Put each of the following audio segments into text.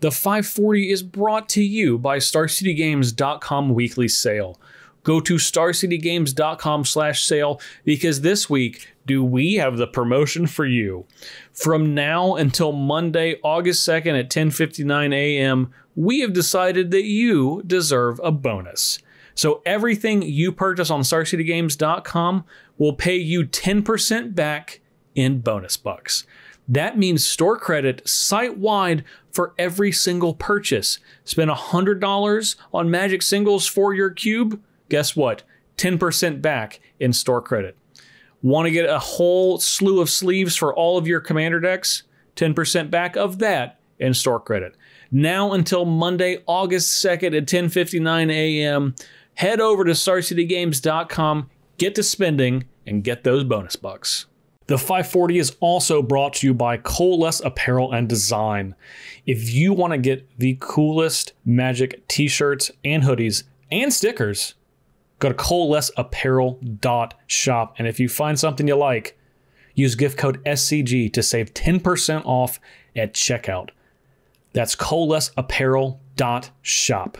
The 540 is brought to you by StarCityGames.com weekly sale. Go to StarCityGames.com slash sale because this week, do we have the promotion for you. From now until Monday, August 2nd at 10.59 a.m., we have decided that you deserve a bonus. So everything you purchase on StarCityGames.com will pay you 10% back in bonus bucks. That means store credit site wide for every single purchase. Spend $100 on Magic Singles for your cube. Guess what? 10% back in store credit. Want to get a whole slew of sleeves for all of your commander decks? 10% back of that in store credit. Now until Monday, August 2nd at 10:59 a.m., head over to starcitygames.com, get to spending and get those bonus bucks. The 540 is also brought to you by Coalesce Apparel and Design. If you want to get the coolest Magic t-shirts and hoodies and stickers, go to coalesceapparel.shop and if you find something you like, use gift code SCG to save 10% off at checkout. That's coalesceapparel.shop.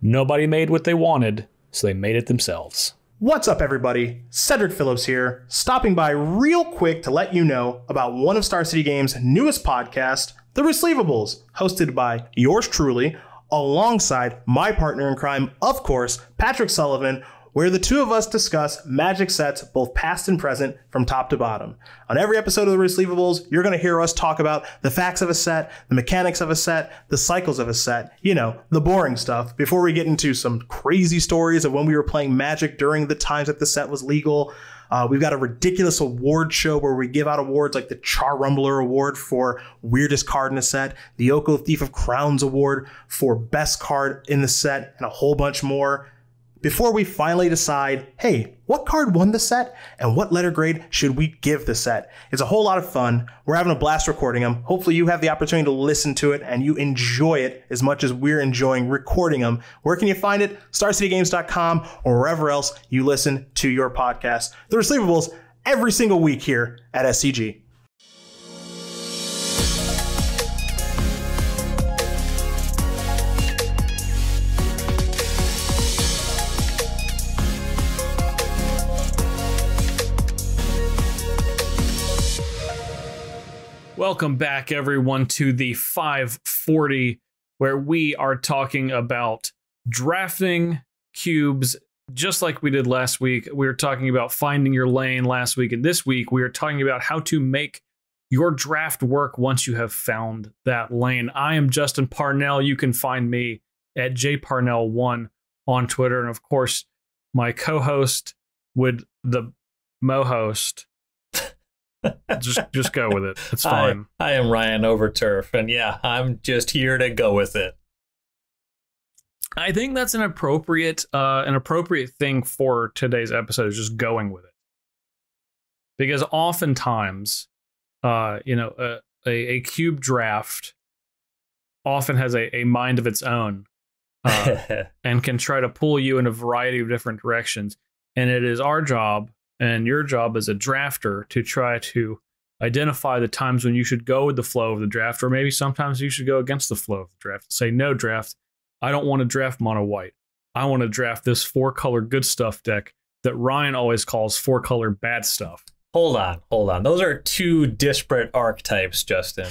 Nobody made what they wanted, so they made it themselves. What's up, everybody? Cedric Phillips here, stopping by real quick to let you know about one of Star City Games' newest podcast, The Receivables, hosted by yours truly, alongside my partner in crime, of course, Patrick Sullivan, where the two of us discuss magic sets, both past and present, from top to bottom. On every episode of The Receivables, you're going to hear us talk about the facts of a set, the mechanics of a set, the cycles of a set, you know, the boring stuff, before we get into some crazy stories of when we were playing magic during the times that the set was legal. Uh, we've got a ridiculous award show where we give out awards like the Char Rumbler Award for weirdest card in a set, the Oko Thief of Crowns Award for best card in the set, and a whole bunch more before we finally decide, hey, what card won the set and what letter grade should we give the set? It's a whole lot of fun. We're having a blast recording them. Hopefully, you have the opportunity to listen to it and you enjoy it as much as we're enjoying recording them. Where can you find it? StarCityGames.com or wherever else you listen to your podcast. The receivables every single week here at SCG. Welcome back, everyone, to the 540, where we are talking about drafting cubes, just like we did last week. We were talking about finding your lane last week, and this week we are talking about how to make your draft work once you have found that lane. I am Justin Parnell. You can find me at jparnell1 on Twitter, and of course, my co-host with the mo host just just go with it. It's fine. I, I am Ryan Overturf, and yeah, I'm just here to go with it. I think that's an appropriate uh, an appropriate thing for today's episode is just going with it, because oftentimes, uh, you know, a, a, a cube draft often has a, a mind of its own, uh, and can try to pull you in a variety of different directions. And it is our job and your job as a drafter to try to identify the times when you should go with the flow of the draft, or maybe sometimes you should go against the flow of the draft. Say, no, draft, I don't want to draft mono white. I want to draft this four color good stuff deck that Ryan always calls four color bad stuff. Hold on, hold on. Those are two disparate archetypes, Justin.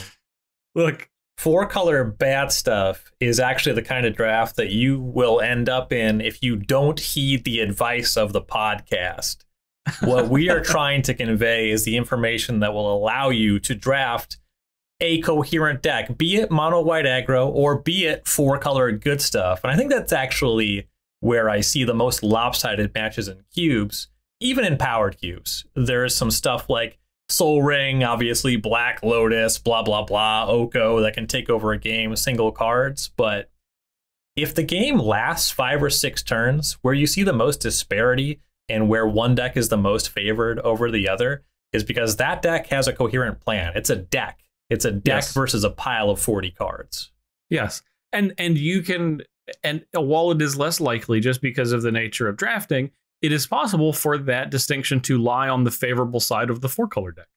Look, four color bad stuff is actually the kind of draft that you will end up in if you don't heed the advice of the podcast what we are trying to convey is the information that will allow you to draft a coherent deck, be it mono white aggro or be it four color good stuff. And I think that's actually where I see the most lopsided matches in cubes, even in powered cubes. There is some stuff like Sol Ring, obviously Black Lotus, blah blah blah, Oko that can take over a game with single cards, but if the game lasts five or six turns, where you see the most disparity and where one deck is the most favored over the other is because that deck has a coherent plan. It's a deck. It's a deck yes. versus a pile of 40 cards. Yes. And and you can and while it is less likely just because of the nature of drafting, it is possible for that distinction to lie on the favorable side of the four color deck.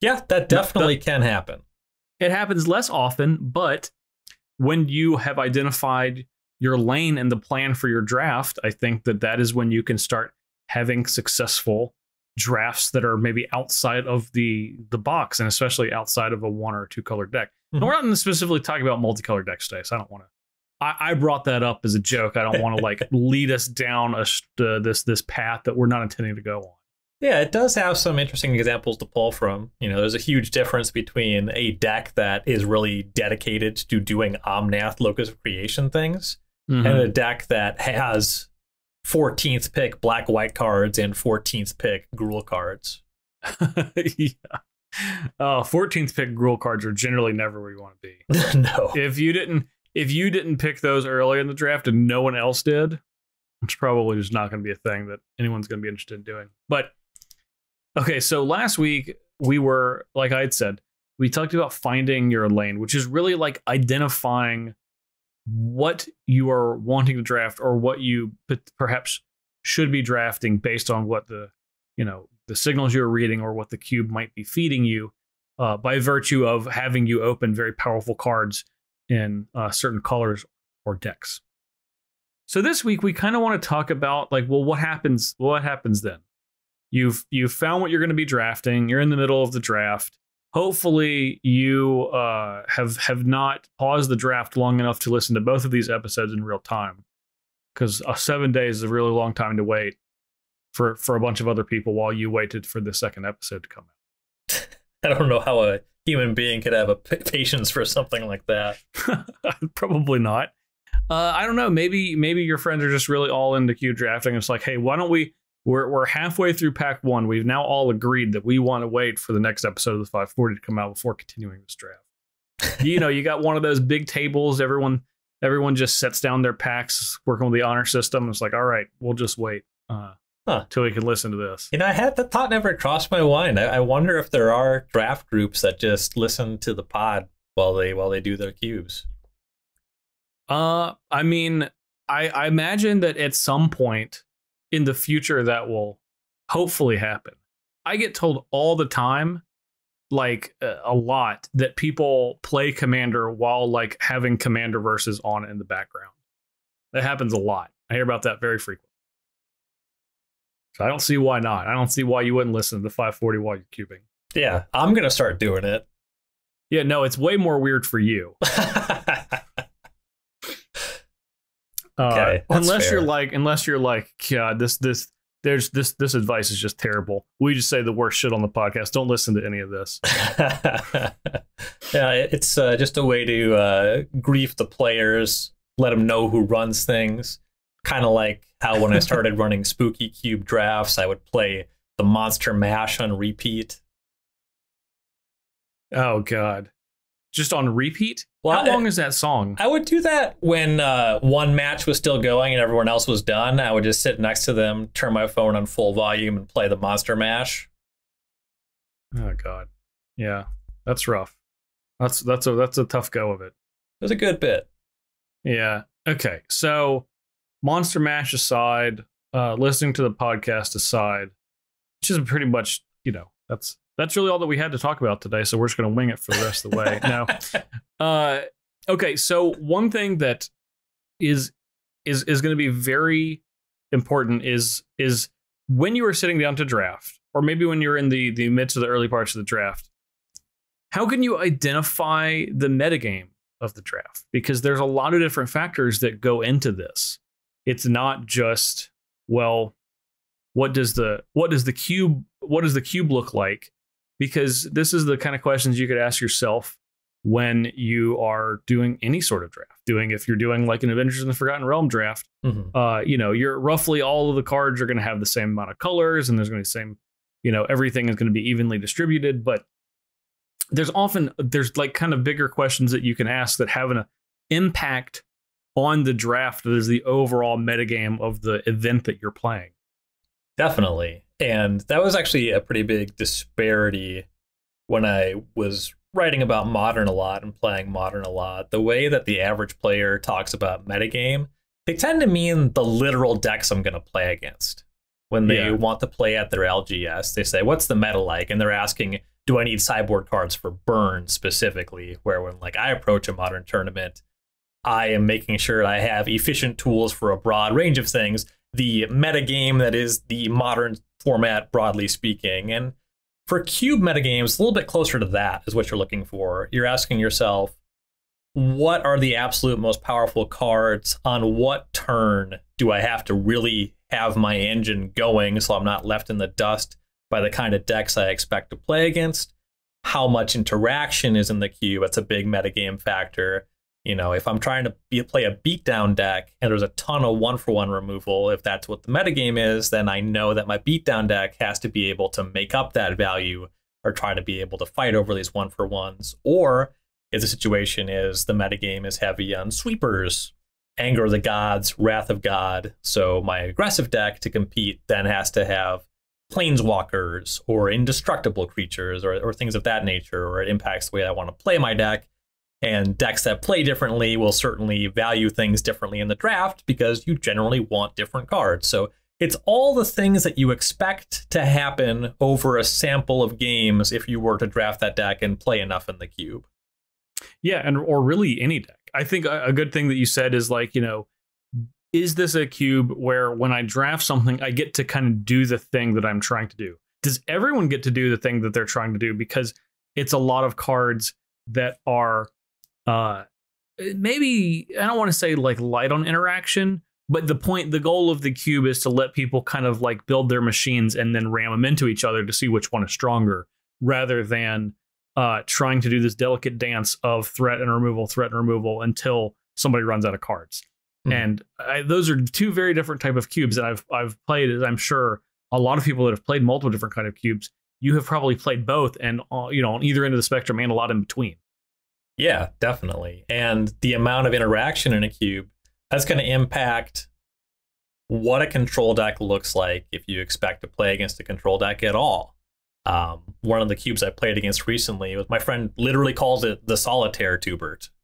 Yeah, that definitely the, can happen. It happens less often, but when you have identified your lane and the plan for your draft, I think that that is when you can start having successful drafts that are maybe outside of the the box and especially outside of a one or two color deck. Mm-hmm. And we're not specifically talking about multicolored decks today, so I don't want to. I, I, brought that up as a joke. I don't want to like lead us down a, uh, this this path that we're not intending to go on. Yeah, it does have some interesting examples to pull from. You know, there's a huge difference between a deck that is really dedicated to doing Omnath locus of creation things mm-hmm. and a deck that has 14th pick black white cards and 14th pick Gruul cards. yeah. Uh, 14th pick Gruul cards are generally never where you want to be. no. If you didn't if you didn't pick those early in the draft and no one else did, it's probably just not going to be a thing that anyone's going to be interested in doing. But okay, so last week we were like I had said, we talked about finding your lane, which is really like identifying what you are wanting to draft or what you perhaps should be drafting based on what the you know the signals you're reading or what the cube might be feeding you uh, by virtue of having you open very powerful cards in uh, certain colors or decks. So this week we kind of want to talk about like, well, what happens? What happens then? You've you've found what you're going to be drafting. You're in the middle of the draft hopefully you uh, have have not paused the draft long enough to listen to both of these episodes in real time. Because uh, seven days is a really long time to wait for for a bunch of other people while you waited for the second episode to come out. I don't know how a human being could have a p- patience for something like that. Probably not. Uh, i don't know. Maybe maybe your friends are just really all into cube drafting. It's like hey why don't we we're we're halfway through pack one. We've now all agreed that we want to wait for the next episode of the 540 to come out before continuing this draft. you know, you got one of those big tables. Everyone everyone just sets down their packs, working with the honor system. It's like, all right, we'll just wait uh, huh. till we can listen to this. You know, I had the thought never crossed my mind. I, I wonder if there are draft groups that just listen to the pod while they while they do their cubes. Uh, I mean, I I imagine that at some point in the future that will hopefully happen. I get told all the time, like uh, a lot, that people play Commander while like having Commander versus on in the background. That happens a lot. I hear about that very frequently. So I don't see why not. I don't see why you wouldn't listen to the 540 while you're cubing. Yeah, I'm gonna start doing it. Yeah, no, it's way more weird for you. Uh, unless fair. you're like, unless you're like, God, this this there's this this advice is just terrible. We just say the worst shit on the podcast. Don't listen to any of this. yeah, it's uh, just a way to uh, grief the players, let them know who runs things. Kind of like how when I started running Spooky Cube drafts, I would play the Monster Mash on repeat. Oh God just on repeat? Well, How long is that song? I would do that when uh, one match was still going and everyone else was done. I would just sit next to them, turn my phone on full volume, and play the Monster Mash. Oh God, yeah, that's rough. That's that's a that's a tough go of it. It was a good bit. Yeah. Okay. So, Monster Mash aside, uh, listening to the podcast aside, which is pretty much you know that's that's really all that we had to talk about today. So we're just going to wing it for the rest of the way. now, uh, okay. So one thing that is is is going to be very important is is when you are sitting down to draft, or maybe when you're in the the midst of the early parts of the draft. How can you identify the metagame of the draft? Because there's a lot of different factors that go into this. It's not just well, what does the what does the cube what does the cube look like because this is the kind of questions you could ask yourself when you are doing any sort of draft. Doing if you're doing like an Adventures in the Forgotten Realm draft, mm-hmm. uh, you know, you're roughly all of the cards are going to have the same amount of colors, and there's going to be the same, you know, everything is going to be evenly distributed. But there's often there's like kind of bigger questions that you can ask that have an impact on the draft that is the overall metagame of the event that you're playing. Definitely. And that was actually a pretty big disparity when I was writing about modern a lot and playing modern a lot. The way that the average player talks about metagame, they tend to mean the literal decks I'm going to play against. When they yeah. want to play at their LGS, they say, What's the meta like? And they're asking do I need sideboard cards for burn specifically? Where when like I approach a modern tournament, I am making sure I have efficient tools for a broad range of things. The metagame that is the modern format, broadly speaking. And for cube metagames, a little bit closer to that is what you're looking for. You're asking yourself, what are the absolute most powerful cards? On what turn do I have to really have my engine going so I'm not left in the dust by the kind of decks I expect to play against? How much interaction is in the cube? That's a big metagame factor. You know, if I'm trying to be, play a beatdown deck and there's a ton of one for one removal, if that's what the metagame is, then I know that my beatdown deck has to be able to make up that value or try to be able to fight over these one for ones. Or if the situation is the metagame is heavy on sweepers, anger of the gods, wrath of God, so my aggressive deck to compete then has to have planeswalkers or indestructible creatures or, or things of that nature, or it impacts the way I want to play my deck. And decks that play differently will certainly value things differently in the draft because you generally want different cards. So it's all the things that you expect to happen over a sample of games if you were to draft that deck and play enough in the cube. Yeah, and or really any deck. I think a, good thing that you said is like, you know, is this a cube where when I draft something, I get to kind of do the thing that I'm trying to do? Does everyone get to do the thing that they're trying to do? Because it's a lot of cards that are uh maybe I don't want to say like light on interaction, but the point the goal of the cube is to let people kind of like build their machines and then ram them into each other to see which one is stronger rather than uh trying to do this delicate dance of threat and removal threat and removal until somebody runs out of cards. Hmm. And I, those are two very different type of cubes that I've I've played as I'm sure a lot of people that have played multiple different kind of cubes you have probably played both and uh, you know on either end of the spectrum and a lot in between. Yeah, definitely. And the amount of interaction in a cube, that's going to impact what a control deck looks like if you expect to play against a control deck at all. Um, one of the cubes I played against recently was my friend literally calls it the solitaire tubert.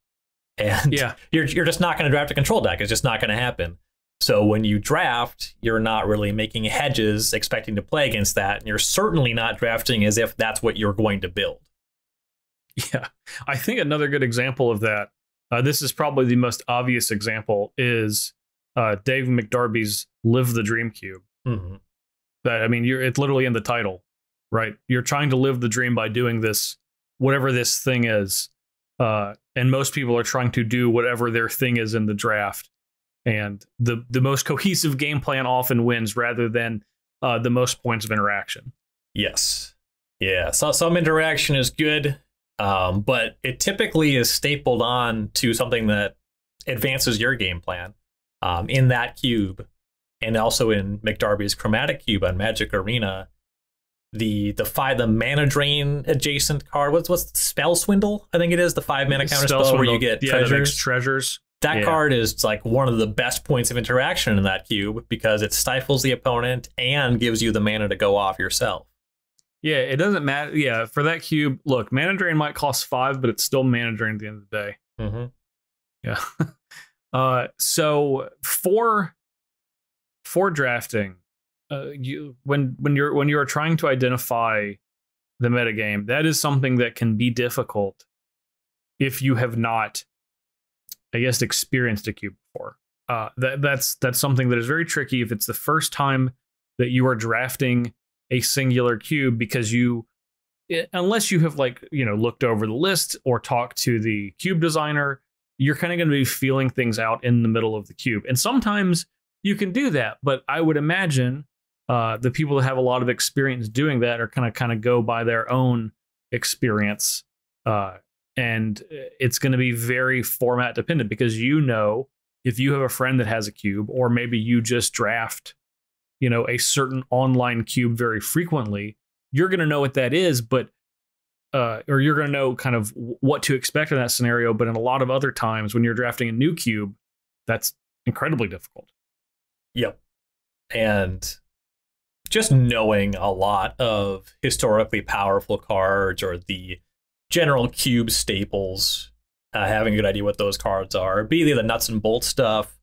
And Yeah. you're, you're just not going to draft a control deck. It's just not going to happen. So when you draft, you're not really making hedges expecting to play against that. And you're certainly not drafting as if that's what you're going to build. Yeah, I think another good example of that. Uh, this is probably the most obvious example is uh, Dave McDarby's "Live the Dream Cube." Mhm. That I mean, you're it's literally in the title, right? You're trying to live the dream by doing this, whatever this thing is, uh, and most people are trying to do whatever their thing is in the draft. And the the most cohesive game plan often wins, rather than uh, the most points of interaction. Yes. Yeah. So some interaction is good, um, but it typically is stapled on to something that advances your game plan. Um, in that cube, and also in McDarby's chromatic cube on Magic Arena, the the five the mana drain adjacent card. What's what's spell swindle? I think it is the five mana counter spell, where you get yeah, treasures. treasures. That Yeah. card is like one of the best points of interaction in that cube because it stifles the opponent and gives you the mana to go off yourself. Yeah, it doesn't matter. Yeah, for that cube, look, mana drain might cost five, but it's still mana drain at the end of the day. Mm-hmm. Yeah. uh, so for for drafting, uh, you when when you're when you are trying to identify the metagame, that is something that can be difficult if you have not, I guess, experienced a cube before. Uh, that that's that's something that is very tricky if it's the first time that you are drafting a singular cube because you unless you have like you know looked over the list or talked to the cube designer you're kind of going to be feeling things out in the middle of the cube. And sometimes you can do that but i would imagine uh, the people that have a lot of experience doing that are kind of kind of go by their own experience uh, and it's going to be very format dependent because you know if you have a friend that has a cube or maybe you just draft you know a certain online cube very frequently you're going to know what that is but uh, or you're going to know kind of what to expect in that scenario but in a lot of other times when you're drafting a new cube that's incredibly difficult Yep. And just knowing a lot of historically powerful cards or the general cube staples, uh, having a good idea what those cards are, be the nuts and bolts stuff,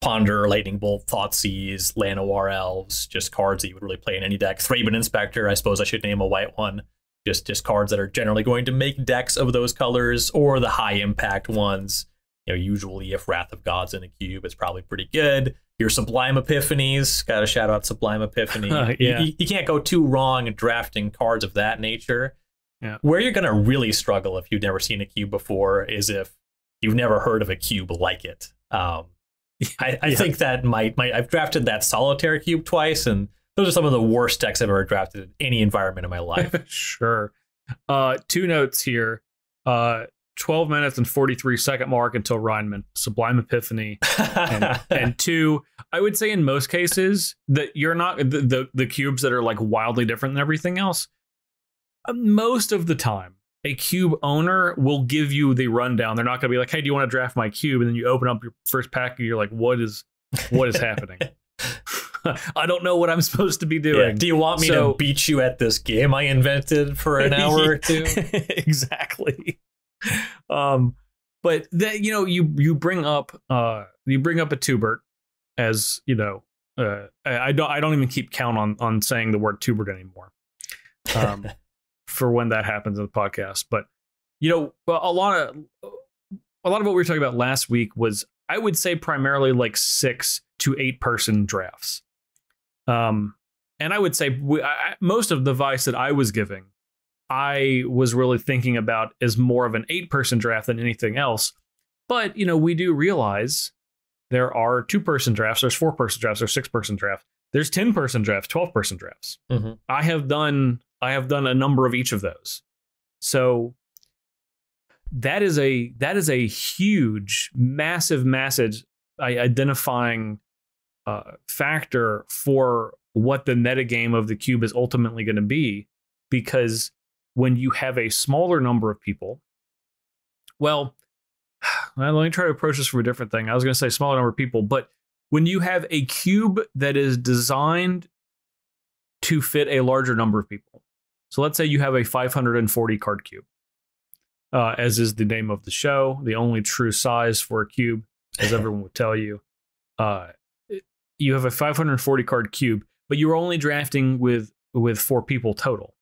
Ponder, Lightning Bolt, Thoughtseize, Llanowar Elves, just cards that you would really play in any deck. Thraben Inspector, I suppose I should name a white one, just just cards that are generally going to make decks of those colors or the high impact ones. You know, usually if Wrath of God's in a cube, it's probably pretty good. Your Sublime Epiphanies, got to shout out Sublime Epiphany. yeah. you, you can't go too wrong drafting cards of that nature. Yeah. Where you're going to really struggle if you've never seen a cube before is if you've never heard of a cube like it. Um, I, I Yeah. think that might, might I've drafted that solitaire cube twice, and those are some of the worst decks I've ever drafted in any environment in my life. sure. Uh, two notes here. Uh, 12 minutes and 43 second mark until Rhineman, Sublime Epiphany. And, and two, I would say in most cases that you're not the, the, the cubes that are like wildly different than everything else. uh, Most of the time, a cube owner will give you the rundown. They're not going to be like, "Hey, do you want to draft my cube?" And then you open up your first pack and you're like, "What is, what is happening?" I don't know what I'm supposed to be Yeah. doing. Do you want me So- to beat you at this game I invented for an hour or two? exactly. Um, but that you know, you you bring up uh you bring up a tubert as you know, uh I, I don't I don't even keep count on on saying the word tubert anymore. Um, for when that happens in the podcast, but you know, a lot of a lot of what we were talking about last week was I would say primarily like six to eight person drafts. Um, and I would say we, I, most of the advice that I was giving, I was really thinking about as more of an eight person draft than anything else. But you know, we do realize there are two person drafts, there's four person drafts, there's six person drafts, there's ten person drafts, twelve person drafts. Mhm. I have done I have done a number of each of those. So that is a that is a huge, massive, massive identifying uh, factor for what the metagame of the cube is ultimately going to be, because when you have a smaller number of people, well, let me try to approach this from a different thing. I was going to say smaller number of people, but when you have a cube that is designed to fit a larger number of people. So let's say you have a 540 card cube, uh, as is the name of the show, the only true size for a cube, as everyone would tell you. Uh, you have a 540 card cube, but you're only drafting with with four people total.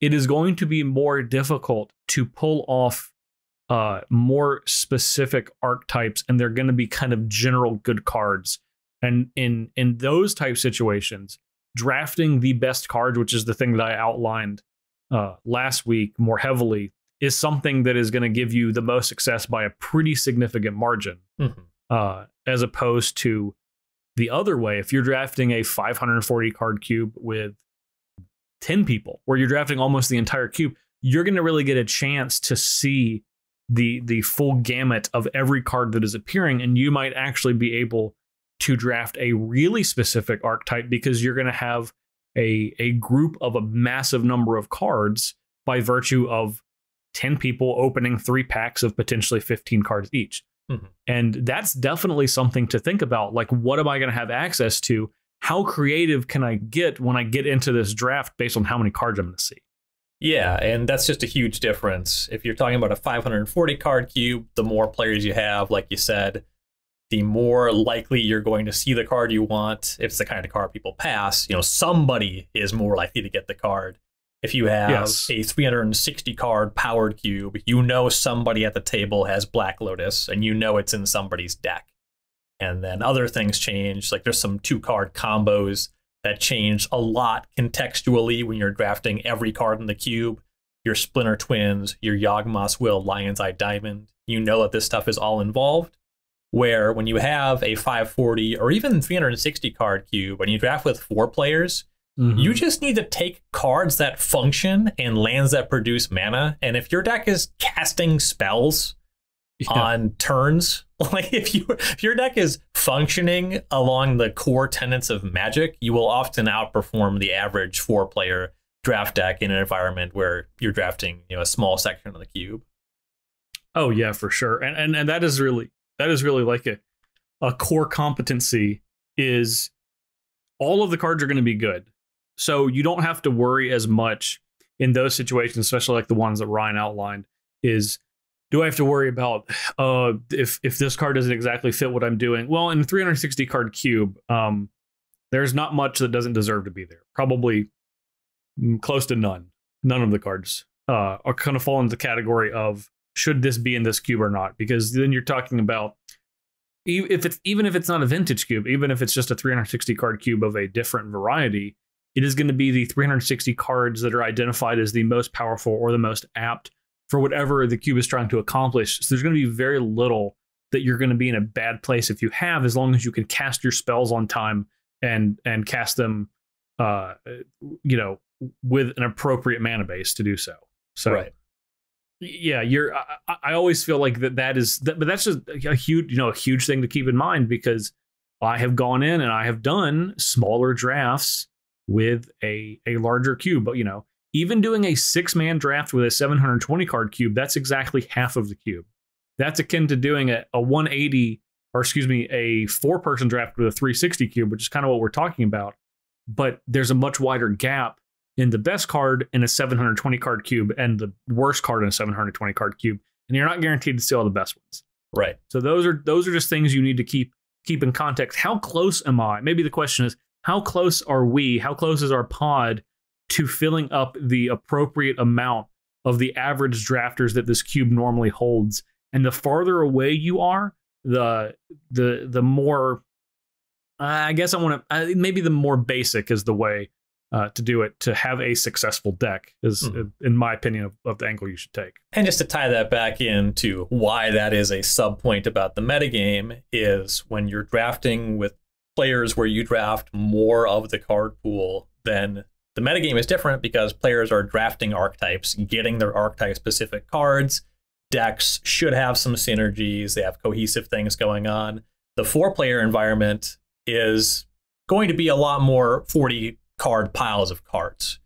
It is going to be more difficult to pull off uh, more specific archetypes, and they're going to be kind of general good cards. And in in those type situations, drafting the best cards, which is the thing that I outlined uh, last week more heavily, is something that is going to give you the most success by a pretty significant margin, Mhm. uh, as opposed to the other way. If you're drafting a 540 card cube with 10 people, where you're drafting almost the entire cube, you're going to really get a chance to see the the full gamut of every card that is appearing, and you might actually be able to draft a really specific archetype because you're going to have a a group of a massive number of cards by virtue of 10 people opening three packs of potentially 15 cards each. Mhm. And that's definitely something to think about. Like, what am I going to have access to? How creative can I get when I get into this draft based on how many cards I'm going to see? Yeah, and that's just a huge difference. If you're talking about a 540 card cube, the more players you have, like you said, the more likely you're going to see the card you want. If it's the kind of card people pass, you know, somebody is more likely to get the card. If you have Yes. a 360 card powered cube, you know somebody at the table has Black Lotus and you know it's in somebody's deck. And then other things change. Like there's some two card combos that change a lot contextually when you're drafting every card in the cube. Your Splinter Twins, your Yawgmoth's Will, Lion's Eye Diamond. You know that this stuff is all involved. Where when you have a 540 or even 360 card cube and you draft with four players, mm-hmm. you just need to take cards that function and lands that produce mana. And if your deck is casting spells Yeah. on turns, like if you if your deck is functioning along the core tenets of Magic, you will often outperform the average four player draft deck in an environment where you're drafting you know a small section of the cube. Oh yeah, for sure. And and and that is really that is really like a a core competency is all of the cards are going to be good. So you don't have to worry as much in those situations, especially like the ones that Ryan outlined is do I have to worry about uh if if this card doesn't exactly fit what I'm doing? Well, in a 360 card cube, um there's not much that doesn't deserve to be there. Probably mm, close to none. none of the cards uh, are kind of fall into the category of should this be in this cube or not? Because then you're talking about if it's even if it's not a vintage cube, even if it's just a 360 card cube of a different variety, it is going to be the 360 cards that are identified as the most powerful or the most apt for whatever the cube is trying to accomplish. So there's going to be very little that you're going to be in a bad place if you have, as long as you can cast your spells on time and and cast them, uh, you know, with an appropriate mana base to do so. So right. Yeah, you're. I, I always feel like that that is, that, but that's just a huge, you know, a huge thing to keep in mind because I have gone in and I have done smaller drafts with a a larger cube. But you know, even doing a six man draft with a 720 card cube, that's exactly half of the cube. That's akin to doing a, a 180 or excuse me, a four person draft with a 360 cube, which is kind of what we're talking about. But there's a much wider gap in the best card in a 720 card cube and the worst card in a 720 card cube, and you're not guaranteed to see all the best ones. Right. So those are those are just things you need to keep keep in context. How close am I? Maybe the question is how close are we? How close is our pod to filling up the appropriate amount of the average drafters that this cube normally holds? And the farther away you are, the the the more I guess I want to maybe the more basic is the way uh, to do it to have a successful deck is Mhm. in my opinion of, of the angle you should take. And just to tie that back into why that is a sub point about the metagame is when you're drafting with players where you draft more of the card pool, then the metagame is different because players are drafting archetypes, getting their archetype specific cards. Decks should have some synergies, they have cohesive things going on. The four player environment is going to be a lot more 40 card piles of cards.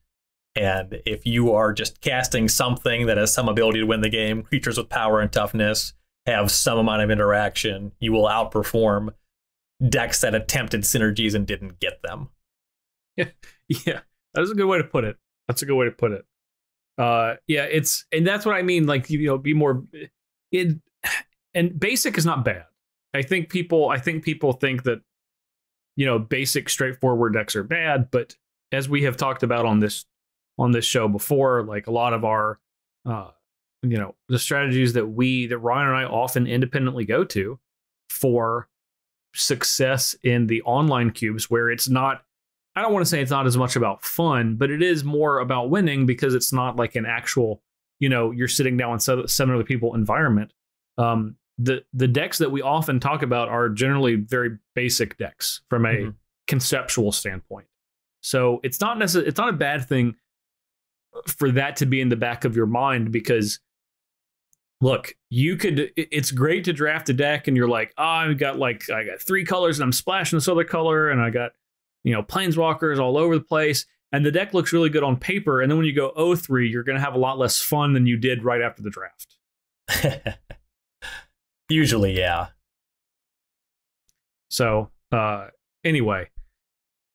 And if you are just casting something that has some ability to win the game, creatures with power and toughness have some amount of interaction, you will outperform decks that attempted synergies and didn't get them. Yeah, yeah, that's a good way to put it. That's a good way to put it. Uh, yeah, it's and that's what I mean. Like you know, be more. It and basic is not bad. I think people. I think people think that you know basic, straightforward decks are bad, but as we have talked about on this on this show before, like a lot of our, uh, you know, the strategies that we that Ryan and I often independently go to for success in the online cubes, where it's not I don't want to say it's not as much about fun, but it is more about winning because it's not like an actual, you know, you're sitting down with seven other people environment. Um, the the decks that we often talk about are generally very basic decks from a Mhm. conceptual standpoint. So it's not necessarily it's not a bad thing for that to be in the back of your mind because look, you could it's great to draft a deck and you're like, oh, I've got like I got three colors and I'm splashing this other color and I got you know, planeswalkers all over the place. And the deck looks really good on paper. And then when you go 0-3, you're going to have a lot less fun than you did right after the draft. Usually, yeah. So uh, anyway,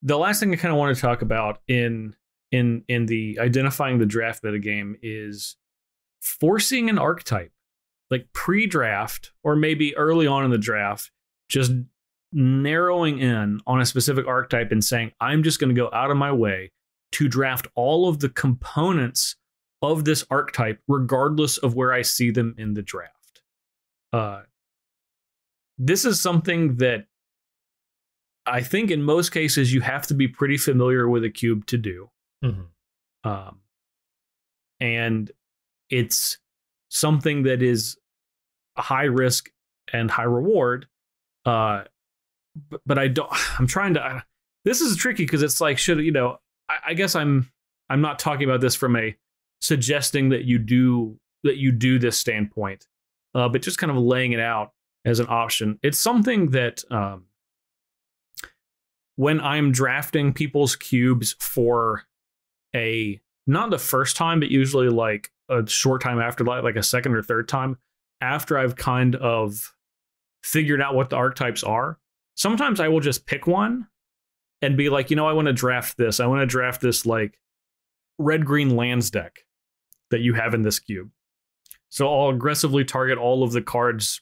the last thing I kind of want to talk about in in in the identifying the draft metagame is forcing an archetype, like pre-draft or maybe early on in the draft, just narrowing in on a specific archetype and saying, I'm just going to go out of my way to draft all of the components of this archetype, regardless of where I see them in the draft. Uh, this is something that I think in most cases you have to be pretty familiar with a cube to do. Mhm. Um, and it's something that is a high risk and high reward. Uh, but, but I don't, I'm trying to, I, this is tricky because it's like, should, you know, I, I guess I'm, I'm not talking about this from a suggesting that you do, that you do this standpoint, uh, but just kind of laying it out as an option. It's something that, um, when I'm drafting people's cubes for a not the first time, but usually like a short time after, like, like a second or third time, after I've kind of figured out what the archetypes are, sometimes I will just pick one and be like, you know, I want to draft this. I want to draft this like red green lands deck that you have in this cube. So I'll aggressively target all of the cards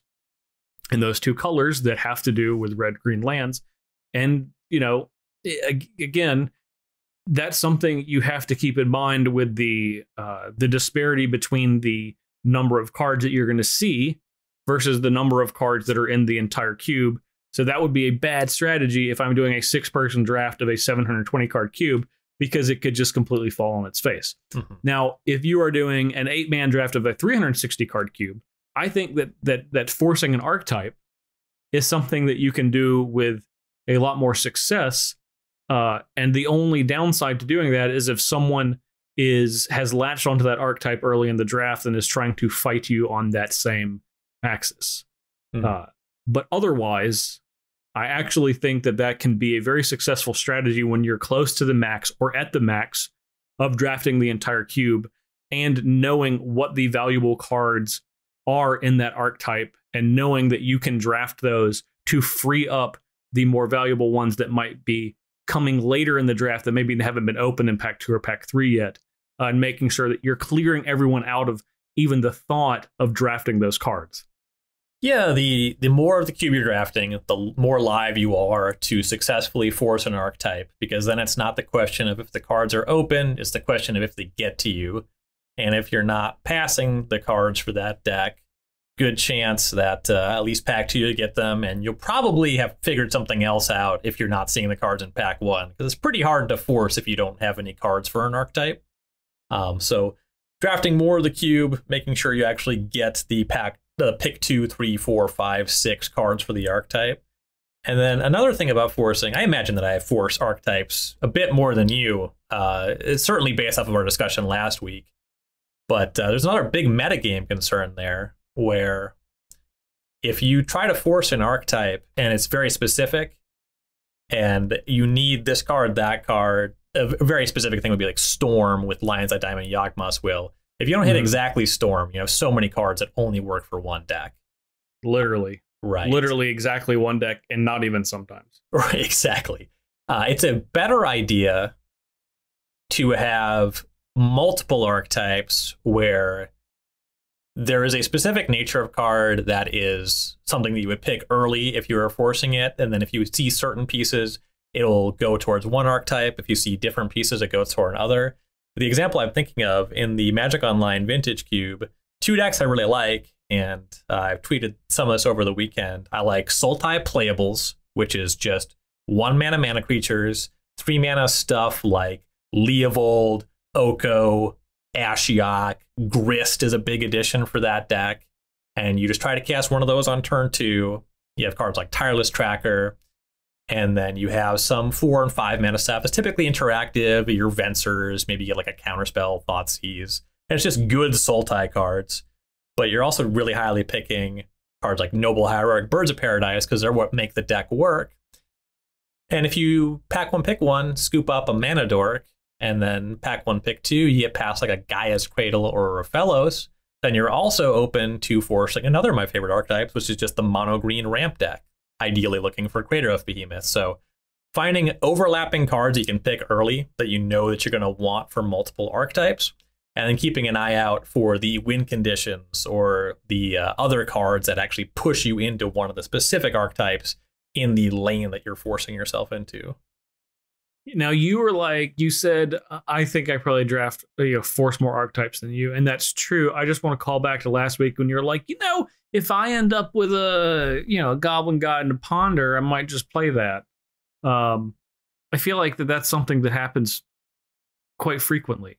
in those two colors that have to do with red green lands. And, you know, again, that's something you have to keep in mind with the uh, the disparity between the number of cards that you're going to see versus the number of cards that are in the entire cube. So that would be a bad strategy if I'm doing a six person draft of a 720 card cube because it could just completely fall on its face. Mhm. Now, if you are doing an eight man draft of a 360 card cube, I think that that that forcing an archetype is something that you can do with a lot more success. Uh, and the only downside to doing that is if someone is has latched onto that archetype early in the draft and is trying to fight you on that same axis. Mhm. Uh, but otherwise, I actually think that that can be a very successful strategy when you're close to the max or at the max of drafting the entire cube and knowing what the valuable cards are in that archetype and knowing that you can draft those to free up the more valuable ones that might be coming later in the draft that maybe haven't been opened in pack two or pack three yet uh, and making sure that you're clearing everyone out of even the thought of drafting those cards Yeah, the the more of the cube you're drafting, the more live you are to successfully force an archetype, because then it's not the question of if the cards are open, it's the question of if they get to you. And if you're not passing the cards for that deck, good chance that uh, at least pack two you get them, and you'll probably have figured something else out if you're not seeing the cards in pack one, because it's pretty hard to force if you don't have any cards for an archetype. Um, so drafting more of the cube, making sure you actually get the pack, the pick two, three, four, five, six cards for the archetype. And then another thing about forcing, I imagine that I have force archetypes a bit more than you. Uh, it's certainly based off of our discussion last week. But uh, there's another big metagame concern there where if you try to force an archetype and it's very specific and you need this card, that card, a very specific thing would be like Storm with Lions Eye Diamond, Yawgmoth's Will. If you don't hit Mhm. exactly Storm, you have so many cards that only work for one deck. literally Right. literally exactly one deck and not even sometimes Right, exactly. Uh, it's a better idea to have multiple archetypes where there is a specific nature of card that is something that you would pick early if you were forcing it, and then if you see certain pieces, it'll go towards one archetype. If you see different pieces, it goes toward another. The example I'm thinking of in the Magic Online Vintage Cube, two decks I really like, and I've tweeted some of this over the weekend. I like Sultai Playables, which is just one mana mana creatures, three mana stuff like Leovold, Oko, Ashiok, Grist is a big addition for that deck. And you just try to cast one of those on turn two. You have cards like Tireless Tracker, and then you have some four and five mana stuff. It's typically interactive. Your Vensers, maybe you get like a counterspell, Thoughtseize. And it's just good Sultai cards. But you're also really highly picking cards like Noble Hierarch, Birds of Paradise, because they're what make the deck work. And if you pack one, pick one, scoop up a Mana Dork, and then pack one, pick two, you get past like a Gaea's Cradle or a Fellows, then you're also open to forcing another of my favorite archetypes, which is just the mono green ramp deck, ideally looking for Craterhoof Behemoth. So finding overlapping cards you can pick early that you know that you're going to want for multiple archetypes, and then keeping an eye out for the win conditions or the uh, other cards that actually push you into one of the specific archetypes in the lane that you're forcing yourself into. Now you were like you said "Uh, I think I probably draft uh, you know force more archetypes than you and that's true. I just want to call back to last week when you're like, you know, if I end up with a, you know, a goblin guide and a ponder, I might just play that. Um I feel like that that's something that happens quite frequently.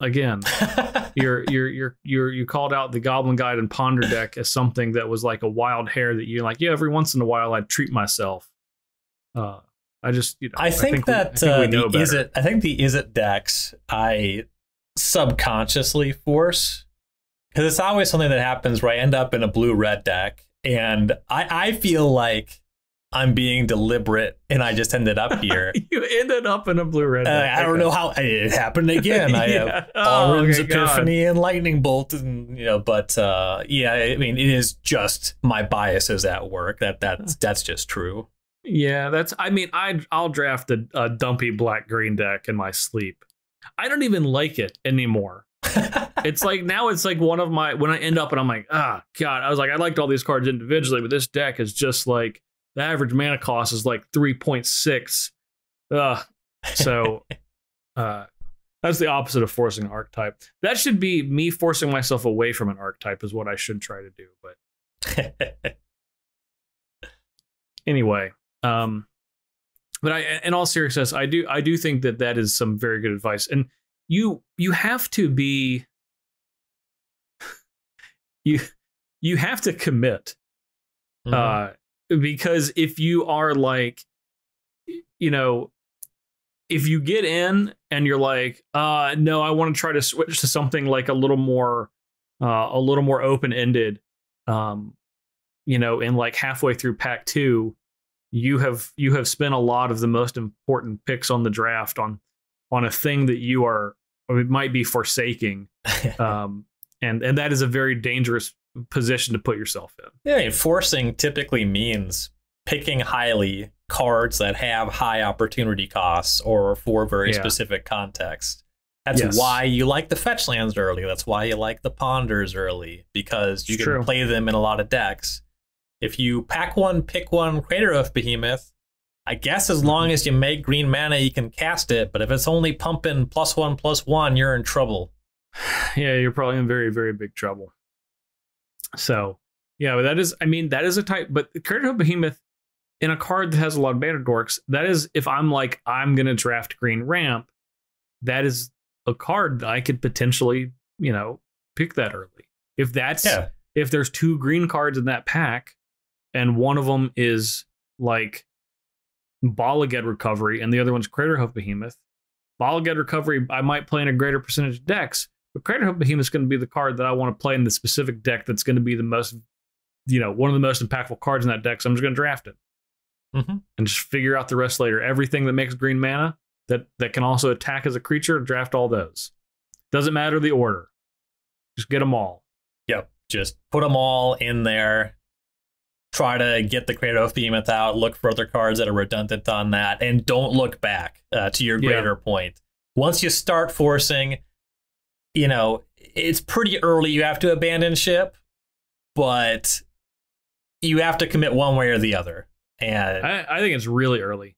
Again, you're you're you're you're you called out the goblin guide and ponder deck as something that was like a wild hair that you're like, yeah, every once in a while I'd treat myself. Uh I just you know I think we- that I think we uh, the Izzet. I think the Izzet decks I subconsciously force because it's always something that happens where I end up in a blue red deck, and I I feel like I'm being deliberate, and I just ended up here. you ended up in a blue red. Uh. I don't know how it happened again. I have Yeah. Oh, Auron's okay, God. Epiphany and Lightning Bolt, and you know, but uh, yeah, I mean, it is just my biases at work. That that's that's just true. Yeah, that's. I mean, I I'll draft a, a dumpy black green deck in my sleep. I don't even like it anymore. It's like now it's like one of my when I end up and I'm like, ah, God. I was like, I liked all these cards individually, but this deck is just like the average mana cost is like three point six. Ugh. So Uh, that's the opposite of forcing an archetype. That should be me forcing myself away from an archetype, is what I should try to do. But anyway, um, but I, in all seriousness, I do, I do think that that is some very good advice, and you, you have to be, you, you have to commit, Mhm. uh, because if you are like, you know, if you get in and you're like, uh, no, I want to try to switch to something like a little more, uh, a little more open ended, um, you know, in like halfway through pack two, you have you have spent a lot of the most important picks on the draft on on a thing that you are or it might be forsaking, um, and and that is a very dangerous position to put yourself in. Yeah, I mean, forcing typically means picking highly cards that have high opportunity costs or for very Yeah. specific context. That's Yes. why you like the fetch lands early. That's why you like the ponders early because you It's can true. play them in a lot of decks. If you pack one, pick one, Craterhoof Behemoth, I guess as long as you make green mana, you can cast it. But if it's only pumping plus one, plus one, you're in trouble. yeah, you're probably in very, very big trouble. So, yeah, but that is, I mean, that is a type, but Craterhoof Behemoth in a card that has a lot of mana dorks, that is, if I'm like, I'm going to draft Green Ramp, that is a card that I could potentially, you know, pick that early. If that's, Yeah. if there's two green cards in that pack and one of them is like Bala Ged Recovery and the other one's Craterhoof Behemoth, Bala Ged Recovery, I might play in a greater percentage of decks, but Craterhoof Behemoth is going to be the card that I want to play in the specific deck that's going to be the most, you know, one of the most impactful cards in that deck. So I'm just going to draft it Mhm. and just figure out the rest later. Everything that makes green mana that that can also attack as a creature, draft all those. Doesn't matter the order, just get them all. Yep. Just put them all in there. Try to get the Craterhoof Behemoth out. Look for other cards that are redundant on that, and don't look back. Uh, to your Yeah. greater point, once you start forcing, you know it's pretty early. You have to abandon ship, but you have to commit one way or the other. And I, I think it's really early.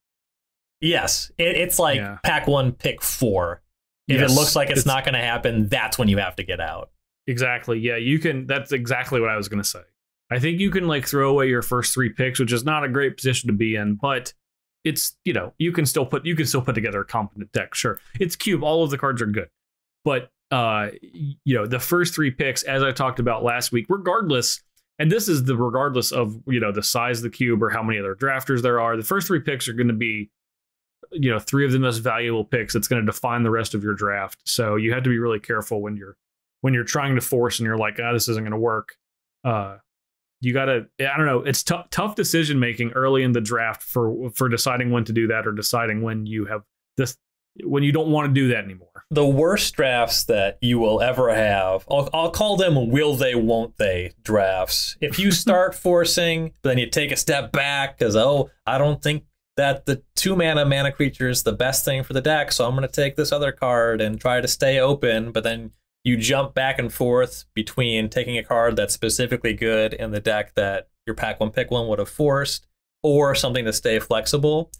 yes, it, it's like Yeah. pack one, pick four. If Yes, it looks like it's, it's- not going to happen, that's when you have to get out. Exactly. Yeah, you can. That's exactly what I was going to say. I think you can like throw away your first three picks, which is not a great position to be in, but it's you know you can still put you can still put together a competent deck. Sure, it's cube. All of the cards are good, but uh, you know the first three picks, as I talked about last week, regardless. And this is the regardless of you know the size of the cube or how many other drafters there are. The first three picks are going to be, you know, three of the most valuable picks. That's going to define the rest of your draft. So you have to be really careful when you're when you're trying to force and you're like, ah, this isn't going to work. Uh, you got to, I don't know, it's tough, tough decision making early in the draft for for deciding when to do that or deciding when you have this when you don't want to do that anymore. the worst drafts that you will ever have. I'll, I'll call them will they, won't they drafts. If you start forcing, then you take a step back because, oh, I don't think that the two mana mana creature is the best thing for the deck, so I'm going to take this other card and try to stay open. But then you jump back and forth between taking a card that's specifically good in the deck that your pack one pick one would have forced or something to stay flexible.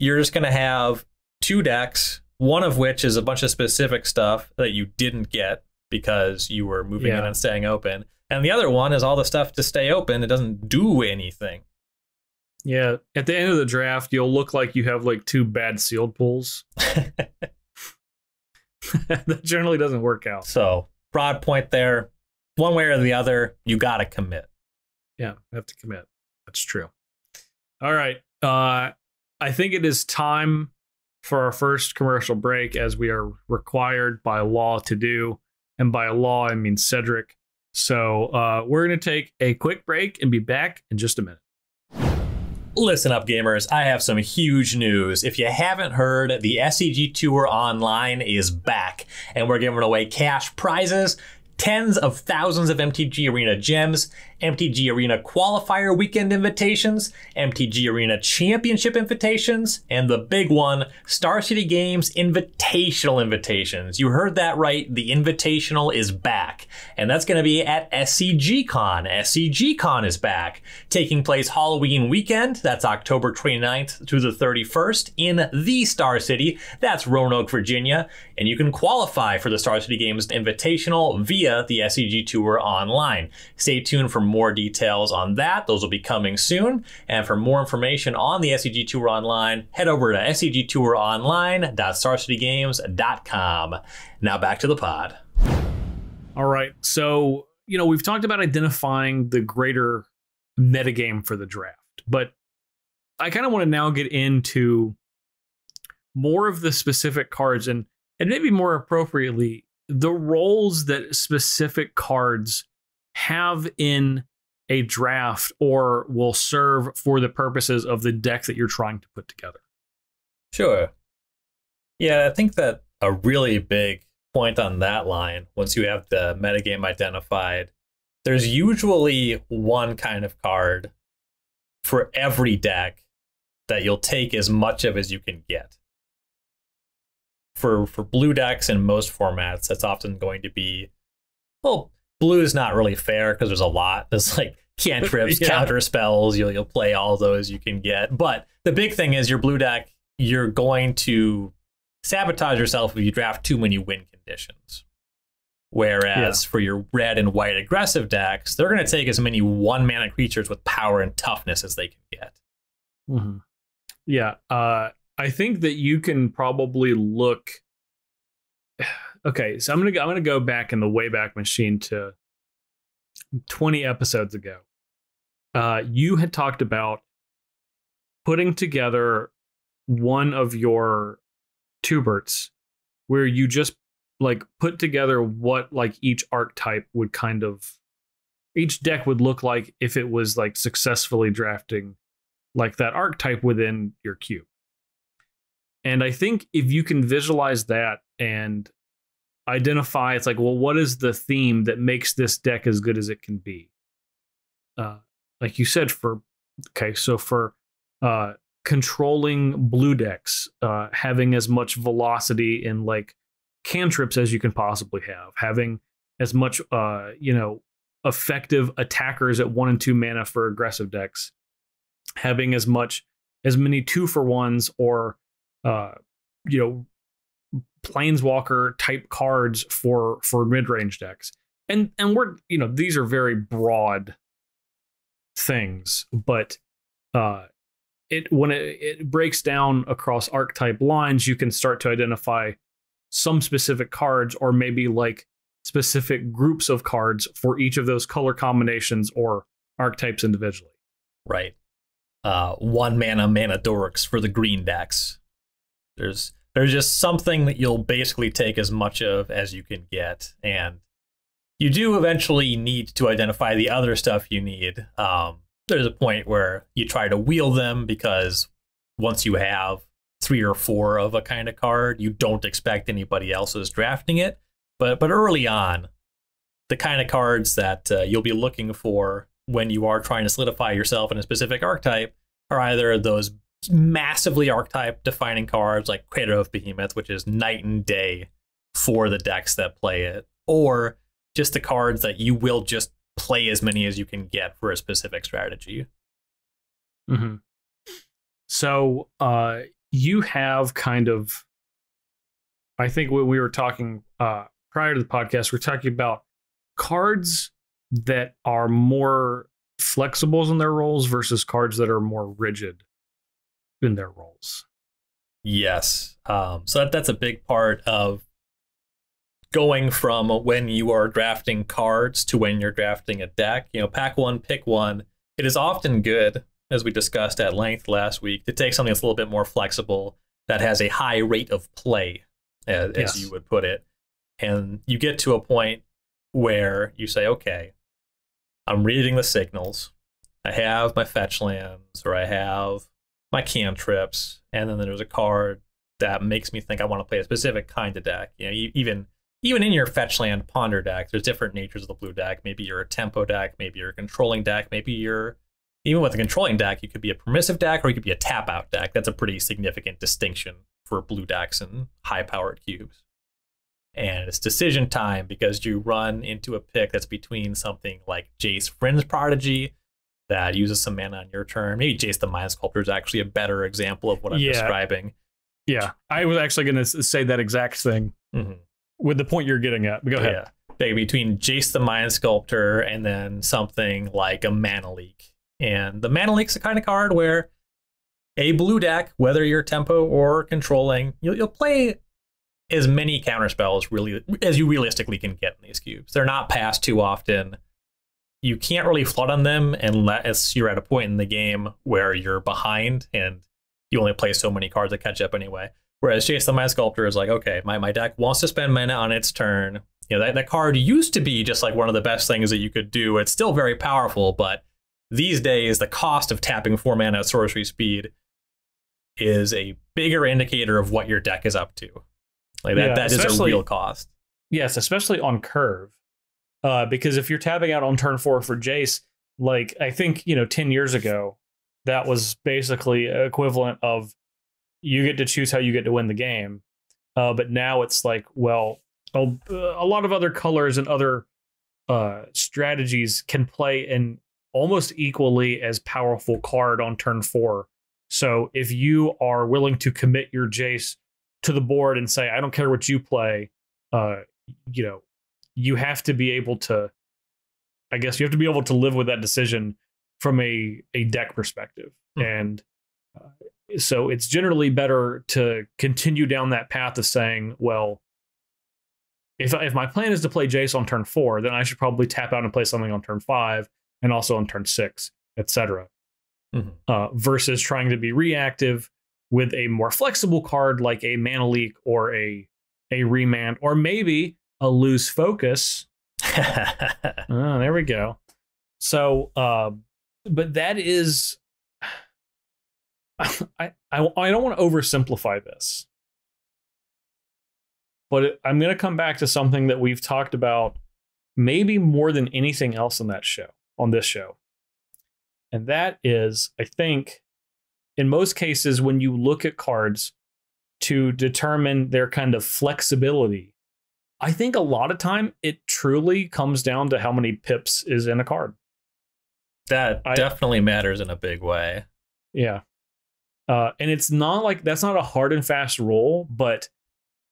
You're just going to have two decks, one of which is a bunch of specific stuff that you didn't get because you were moving in and staying open. And the other one is all the stuff to stay open. It doesn't do anything. Yeah, at the end of the draft, you'll look like you have like two bad sealed pulls. that generally doesn't work out. So, broad point there. One way or the other, you got to commit. Yeah, I have to commit. That's true. All right. Uh, I think it is time for our first commercial break, as we are required by law to do. And by law, I mean Cedric. So uh, we're going to take a quick break and be back in just a minute. Listen up, gamers. I have some huge news. If you haven't heard, the SCG Tour Online is back, and we're giving away cash prizes, tens of thousands of MTG Arena gems, MTG Arena qualifier weekend invitations, MTG Arena championship invitations, and the big one, Star City Games invitational invitations. You heard that right. The invitational is back. And that's going to be at SCGCon. SCGCon is back, taking place Halloween weekend. That's October 29th through the 31st in the Star City. That's Roanoke, Virginia. And you can qualify for the Star City Games invitational via the SCG Tour online. Stay tuned for more details on that. Those will be coming soon. And for more information on the SCG Tour online, head over to scgtouronline.starcitygames.com. Now back to the pod. All right. So, you know, we've talked about identifying the greater metagame for the draft, but I kind of want to now get into more of the specific cards and and maybe more appropriately the roles that specific cards have in a draft or will serve for the purposes of the deck that you're trying to put together. Sure. Yeah, I think that a really big point on that line, once you have the metagame identified, there's usually one kind of card for every deck that you'll take as much of as you can get for for blue decks in most formats, that's often going to be well, blue is not really fair because there's a lot. There's like cantrips, yeah. counter spells. You'll you'll play all those you can get. But the big thing is your blue deck. You're going to sabotage yourself if you draft too many win conditions. Whereas yeah. for your red and white aggressive decks, they're going to take as many one mana creatures with power and toughness as they can get. Mm-hmm. Yeah. Uh, I think that you can probably look. Okay, so I'm gonna go, I'm gonna go back in the Wayback Machine to 20 episodes ago. Uh, you had talked about putting together one of your tuberts where you just like put together what like each archetype would kind of each deck would look like if it was like successfully drafting like that archetype within your cube. And I think if you can visualize that and identify, it's like, well, what is the theme that makes this deck as good as it can be? Uh, like you said, for okay, so for uh, controlling blue decks, uh, having as much velocity in like cantrips as you can possibly have, having as much, uh, you know, effective attackers at one and two mana for aggressive decks, having as much as many two for ones or uh, you know, planeswalker type cards for for mid range decks. And and we're you know these are very broad things, but uh, it when it, it breaks down across archetype lines, you can start to identify some specific cards or maybe like specific groups of cards for each of those color combinations or archetypes individually. Right. Uh, one mana mana dorks for the green decks. There's there's just something that you'll basically take as much of as you can get, and you do eventually need to identify the other stuff you need. Um, there's a point where you try to wheel them because once you have three or four of a kind of card, you don't expect anybody else is drafting it. But but early on, the kind of cards that uh, you'll be looking for when you are trying to solidify yourself in a specific archetype are either those massively archetype defining cards like Craterhoof Behemoth, which is night and day for the decks that play it, or just the cards that you will just play as many as you can get for a specific strategy. Mm-hmm. So uh, you have kind of, I think when we were talking uh, prior to the podcast, we are talking about cards that are more flexibles in their roles versus cards that are more rigid in their roles. Yes. Um, so that, that's a big part of going from when you are drafting cards to when you're drafting a deck. You know, pack one, pick one. It is often good, as we discussed at length last week, to take something that's a little bit more flexible that has a high rate of play, as, yes. as you would put it. And you get to a point where you say, okay, I'm reading the signals. I have my fetch lands, or I have my cantrips, and then there's a card that makes me think I want to play a specific kind of deck. You know, even even in your fetch land ponder deck, there's different natures of the blue deck. Maybe you're a tempo deck, maybe you're a controlling deck, maybe you're even with a controlling deck, you could be a permissive deck or you could be a tap out deck. That's a pretty significant distinction for blue decks and high powered cubes. And it's decision time because you run into a pick that's between something like Jace Vryn's Prodigy that uses some mana on your turn. Maybe Jace the Mind Sculptor is actually a better example of what I'm Yeah. describing. Yeah, I was actually going to say that exact thing Mhm. with the point you're getting at. Go ahead. Yeah. Like between Jace the Mind Sculptor and then something like a Mana Leak. And the Mana Leak's the kind of card where a blue deck, whether you're tempo or controlling, you'll, you'll play as many counter spells really as you realistically can get in these cubes. They're not passed too often. You can't really flood on them unless you're at a point in the game where you're behind and you only play so many cards that catch up anyway. Whereas Jace the Mind Sculptor is like, okay, my, my deck wants to spend mana on its turn. You know, that, that card used to be just like one of the best things that you could do. It's still very powerful, but these days the cost of tapping four mana at sorcery speed is a bigger indicator of what your deck is up to. Like that, Yeah, that is a real cost. Yes, especially on curve. Uh, because if you're tapping out on turn four for Jace, like I think, you know, 10 years ago, that was basically equivalent of you get to choose how you get to win the game. Uh, but now it's like, well, a, a lot of other colors and other uh, strategies can play an almost equally as powerful card on turn four. So if you are willing to commit your Jace to the board and say, I don't care what you play, uh, you know, you have to be able to, I guess you have to be able to live with that decision from a, a deck perspective. Mhm. And uh, so it's generally better to continue down that path of saying, well, if, if my plan is to play Jace on turn four, then I should probably tap out and play something on turn five and also on turn six, etc. Mhm. Uh, versus trying to be reactive with a more flexible card like a mana leak or a a remand or maybe a lose focus. Oh, there we go. So, uh, but that is, I, I, I don't want to oversimplify this, but it, I'm going to come back to something that we've talked about maybe more than anything else on that show, on this show. And that is, I think, in most cases, when you look at cards to determine their kind of flexibility, I think a lot of time it truly comes down to how many pips is in a card. that I- definitely matters in a big way. Yeah. Uh, and it's not like that's not a hard and fast rule, but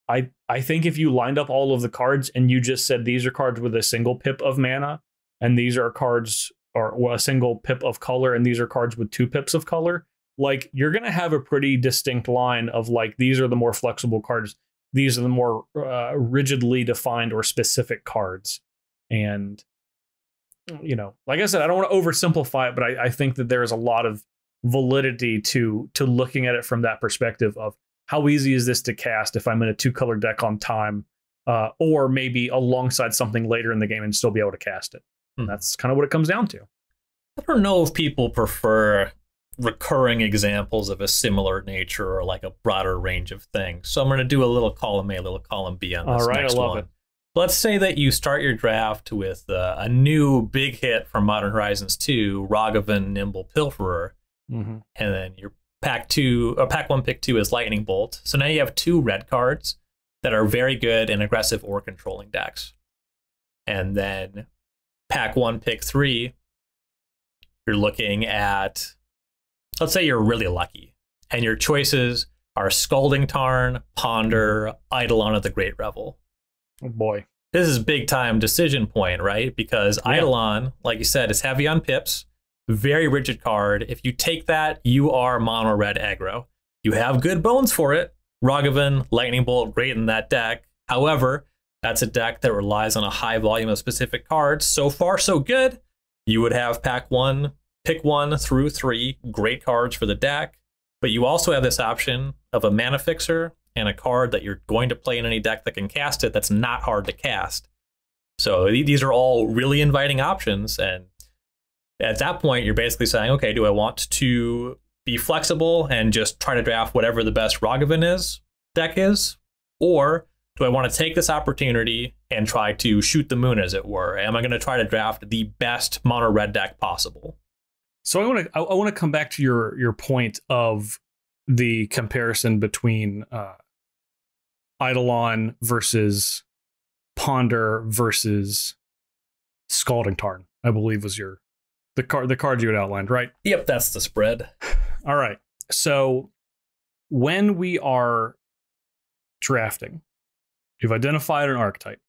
I I think if you lined up all of the cards and you just said these are cards with a single pip of mana, and these are cards or a single pip of color, and these are cards with two pips of color, like you're gonna have a pretty distinct line of like these are the more flexible cards, these are the more uh, rigidly defined or specific cards, and you know, like I said, I don't want to oversimplify it, but I, I think that there is a lot of validity to to looking at it from that perspective of how easy is this to cast if I'm in a two color deck on time, uh, or maybe alongside something later in the game and still be able to cast it. Hmm. That's kind of what it comes down to. I don't know if people prefer recurring examples of a similar nature or like a broader range of things. So I'm going to do a little column A, a little column B on this All right, I love one. it. Let's say that you start your draft with uh, a new big hit from Modern Horizons 2, Ragavan Nimble Pilferer, Mm-hmm. and then your pack two or pack one pick two is Lightning Bolt. So now you have two red cards that are very good in aggressive or controlling decks. And then pack one pick three, you're looking at let's say you're really lucky and your choices are Scalding Tarn, Ponder, Eidolon of the Great Revel Oh boy. this is big time decision point, right? Because Yeah. Eidolon, like you said, is heavy on pips, very rigid card. If you take that, you are mono red aggro. You have good bones for it. Ragavan, Lightning Bolt, great in that deck. However, that's a deck that relies on a high volume of specific cards. So far, so good. You would have pack one, pick one through three, great cards for the deck. But you also have this option of a mana fixer and a card that you're going to play in any deck that can cast it that's not hard to cast. So these are all really inviting options. And at that point, you're basically saying, okay, do I want to be flexible and just try to draft whatever the best Ragavan is deck is? Or do I want to take this opportunity and try to shoot the moon, as it were? Am I going to try to draft the best mono red deck possible? So I want to I, I want to come back to your your point of the comparison between uh, Eidolon versus Ponder versus Scalding Tarn. I believe was your the card the card you had outlined, right? Yep, that's the spread. All right. So when we are drafting, you've identified an archetype.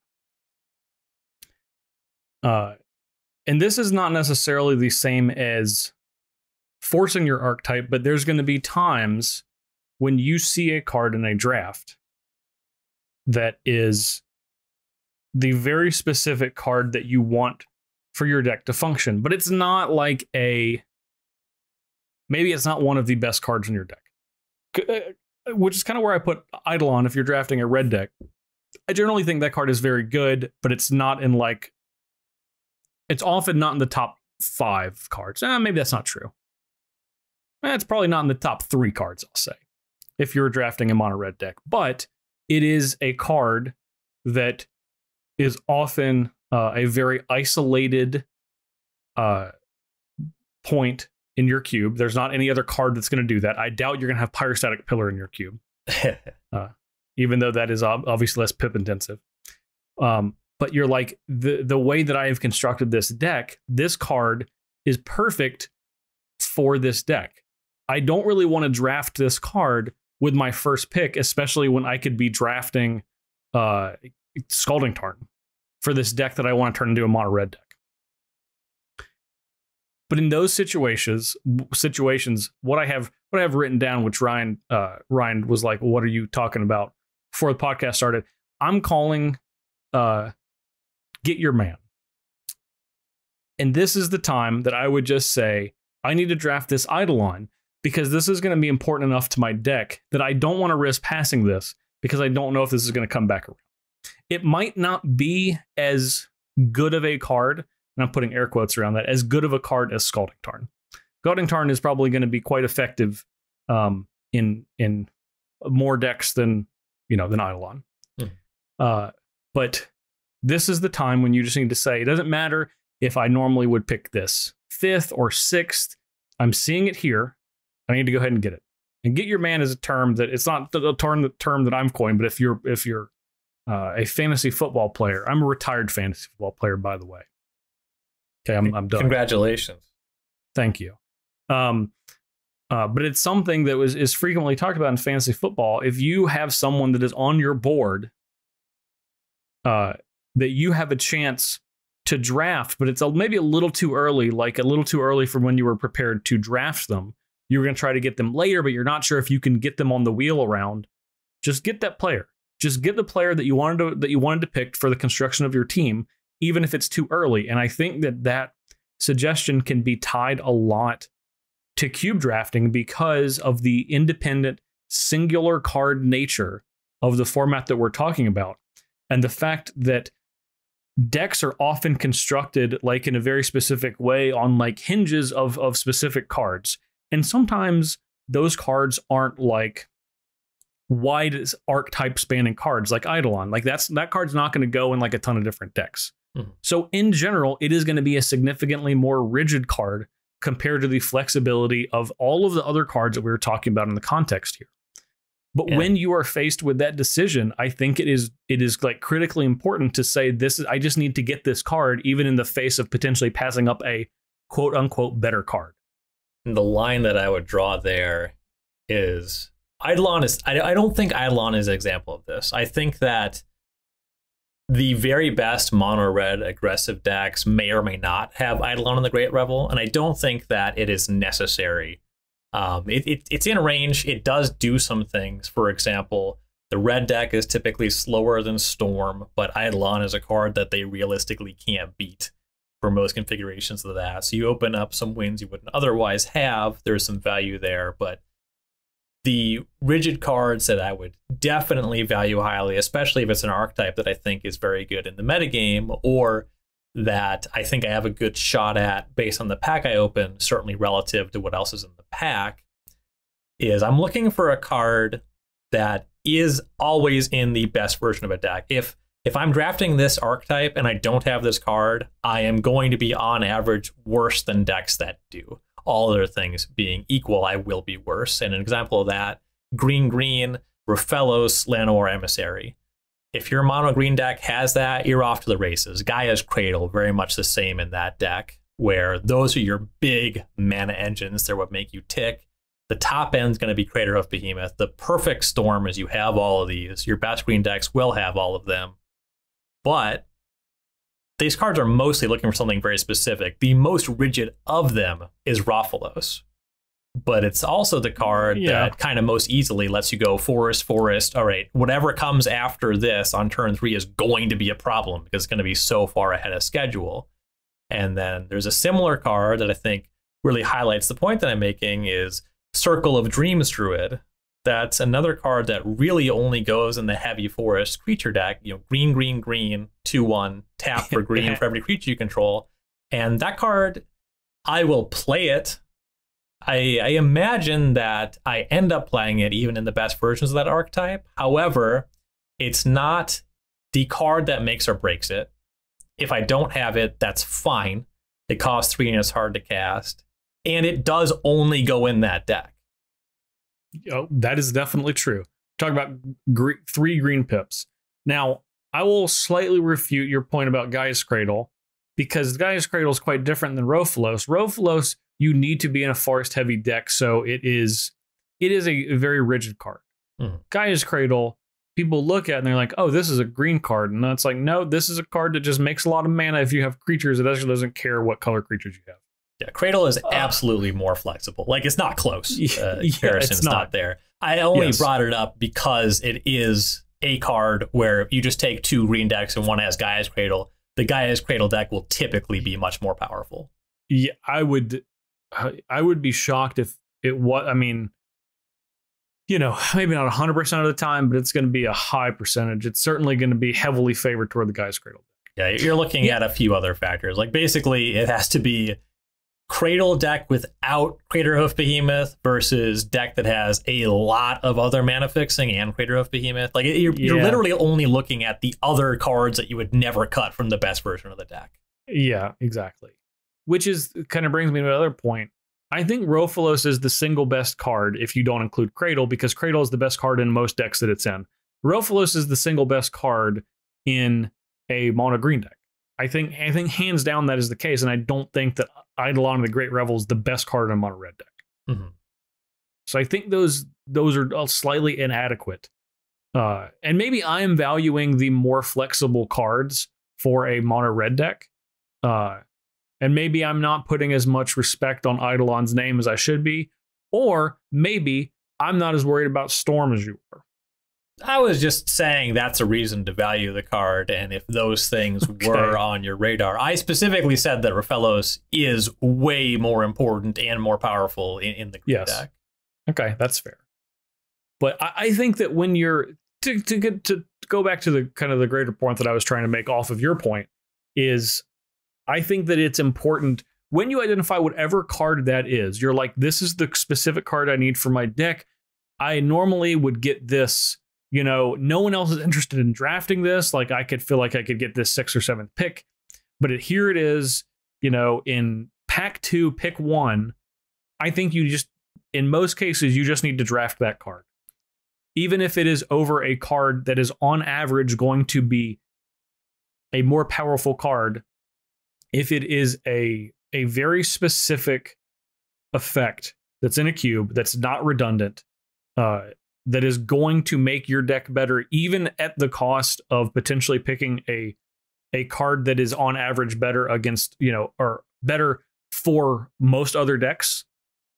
Uh, and this is not necessarily the same as forcing your archetype, but there's going to be times when you see a card in a draft that is the very specific card that you want for your deck to function, but it's not like a maybe it's not one of the best cards in your deck. Uh, which is kind of where I put Eidolon if you're drafting a red deck. I generally think that card is very good, but it's not in like it's often not in the top five cards. Eh, maybe that's not true. Eh, it's probably not in the top three cards, I'll say, if you're drafting a mono red deck. But it is a card that is often uh, a very isolated uh, point in your cube. There's not any other card that's going to do that. I doubt you're going to have Pyrostatic Pillar in your cube, uh, even though that is obviously less pip intensive. Um, but you're like the the way that I have constructed this deck. This card is perfect for this deck. I don't really want to draft this card with my first pick, especially when I could be drafting uh, Scalding Tarn for this deck that I want to turn into a mono red deck. But in those situations, situations, what I have what I have written down, which Ryan uh, Ryan was like, "What are you talking about?" Before the podcast started, I'm calling uh, "Get Your Man," and this is the time that I would just say, "I need to draft this Eidolon because this is going to be important enough to my deck that I don't want to risk passing this because I don't know if this is going to come back around. It might not be as good of a card, and I'm putting air quotes around that, as good of a card as Scalding Tarn. Scalding Tarn is probably going to be quite effective um, in in more decks than you know than Eidolon. Hmm. Uh, but this is the time when you just need to say it doesn't matter if I normally would pick this fifth or sixth. I'm seeing it here. I need to go ahead and get it. And get your man is a term that it's not the term the term that I'm coined, but if you're if you're uh, a fantasy football player, I'm a retired fantasy football player, by the way. Okay, I'm, I'm done. Congratulations. Thank you. Um, uh, but it's something that was is frequently talked about in fantasy football. If you have someone that is on your board, uh, that you have a chance to draft, but it's maybe a little too early, like a little too early for when you were prepared to draft them you're going to try to get them later, but you're not sure if you can get them on the wheel around, just get that player. Just get the player that you wanted to that you wanted to pick for the construction of your team, even if it's too early. And I think that that suggestion can be tied a lot to cube drafting because of the independent singular card nature of the format that we're talking about and the fact that decks are often constructed like in a very specific way on like hinges of of specific cards and sometimes those cards aren't like wide archetype spanning cards like Eidolon. Like that's that card's not going to go in like a ton of different decks. Mm-hmm. So in general, it is going to be a significantly more rigid card compared to the flexibility of all of the other cards that we were talking about in the context here. But yeah. when you are faced with that decision, I think it is it is like critically important to say this is I just need to get this card even in the face of potentially passing up a quote unquote better card And the line that I would draw there is Eidolon is I, I don't think Eidolon is an example of this. I think that the very best mono red aggressive decks may or may not have Eidolon in the Great Revel, and I don't think that it is necessary. Um, it, it, it's in range. It does do some things. For example, the red deck is typically slower than Storm, but Eidolon is a card that they realistically can't beat for most configurations of that. So you open up some wins you wouldn't otherwise have. There's some value there, but the rigid cards that I would definitely value highly, especially if it's an archetype that I think is very good in the metagame or that I think I have a good shot at based on the pack I open, certainly relative to what else is in the pack, is I'm looking for a card that is always in the best version of a deck. If if I'm drafting this archetype and I don't have this card, I am going to be on average worse than decks that do. All other things being equal, I will be worse. And an example of that, green green, Rofellos, Llanowar Emissary. If your mono green deck has that, you're off to the races. Gaea's Cradle, very much the same in that deck, where those are your big mana engines. They're what make you tick. The top end is going to be Craterhoof Behemoth. The perfect storm is you have all of these. Your best green decks will have all of them. But these cards are mostly looking for something very specific. The most rigid of them is Rofellos. But it's also the card Yeah. that kind of most easily lets you go forest, forest. All right, whatever comes after this on turn three is going to be a problem because it's going to be so far ahead of schedule. And then there's a similar card that I think really highlights the point that I'm making is Circle of Dreams Druid. That's another card that really only goes in the heavy forest creature deck. You know, green, green, green, two one, tap for green for every creature you control. And that card, I will play it. I, I imagine that I end up playing it even in the best versions of that archetype. However, it's not the card that makes or breaks it. If I don't have it, that's fine. It costs three and it's hard to cast. And it does only go in that deck. Oh, that is definitely true. Talk about gre- three green pips. Now, I will slightly refute your point about Gaea's Cradle because Gaea's Cradle is quite different than Rofellos. Rofellos, you need to be in a forest heavy deck, so it is it is a, very rigid card. Mhm. Gaea's Cradle, people look at it and they're like, "Oh, this is a green card," and it's like, "No, this is a card that just makes a lot of mana if you have creatures. It actually doesn't care what color creatures you have." Yeah, Cradle is absolutely more flexible. Like it's not close. Yeah, Uh, yeah, comparison's it's not. not. there. I only Yes. brought it up because it is a card where you just take two green decks and one has Gaea's Cradle. The Gaea's Cradle deck will typically be much more powerful. Yeah, I would, I would be shocked if it was. I mean, you know, maybe not hundred percent of the time, but it's going to be a high percentage. It's certainly going to be heavily favored toward the Gaea's Cradle. Yeah, you're looking Yeah. at a few other factors. Like basically, it has to be Cradle deck without Crater Hoof Behemoth versus deck that has a lot of other mana fixing and Craterhoof Behemoth. Like you're, you're literally only looking at the other cards that you would never cut from the best version of the deck. Yeah, exactly. Which is kind of brings me to another point. I think Rofellos is the single best card if you don't include Cradle, because Cradle is the best card in most decks that it's in. Rofellos is the single best card in a mono green deck. I think I think hands down that is the case, and I don't think that Eidolon of the Great Revel is the best card in a mono red deck. Mhm. So I think those those are all slightly inadequate. Uh, and maybe I am valuing the more flexible cards for a mono red deck. Uh, and maybe I'm not putting as much respect on Eidolon's name as I should be. Or maybe I'm not as worried about Storm as you are. I was just saying that's a reason to value the card, and if those things Okay. were on your radar, I specifically said that Rofellos is way more important and more powerful in, in the Yes. deck. Okay, that's fair. But I, I think that when you're to to get to go back to the kind of the greater point that I was trying to make off of your point is I think that it's important when you identify whatever card that is, you're like, this is the specific card I need for my deck. I normally would get this, you know, no one else is interested in drafting this. Like I could feel like I could get this sixth or seventh pick, but it, here it is, you know, in pack two, pick one. I think you just in most cases, you just need to draft that card. Even if it is over a card that is on average going to be a more powerful card, if it is a, a very specific effect that's in a cube, that's not redundant, uh, that is going to make your deck better, even at the cost of potentially picking a a card that is on average better against, you know, or better for most other decks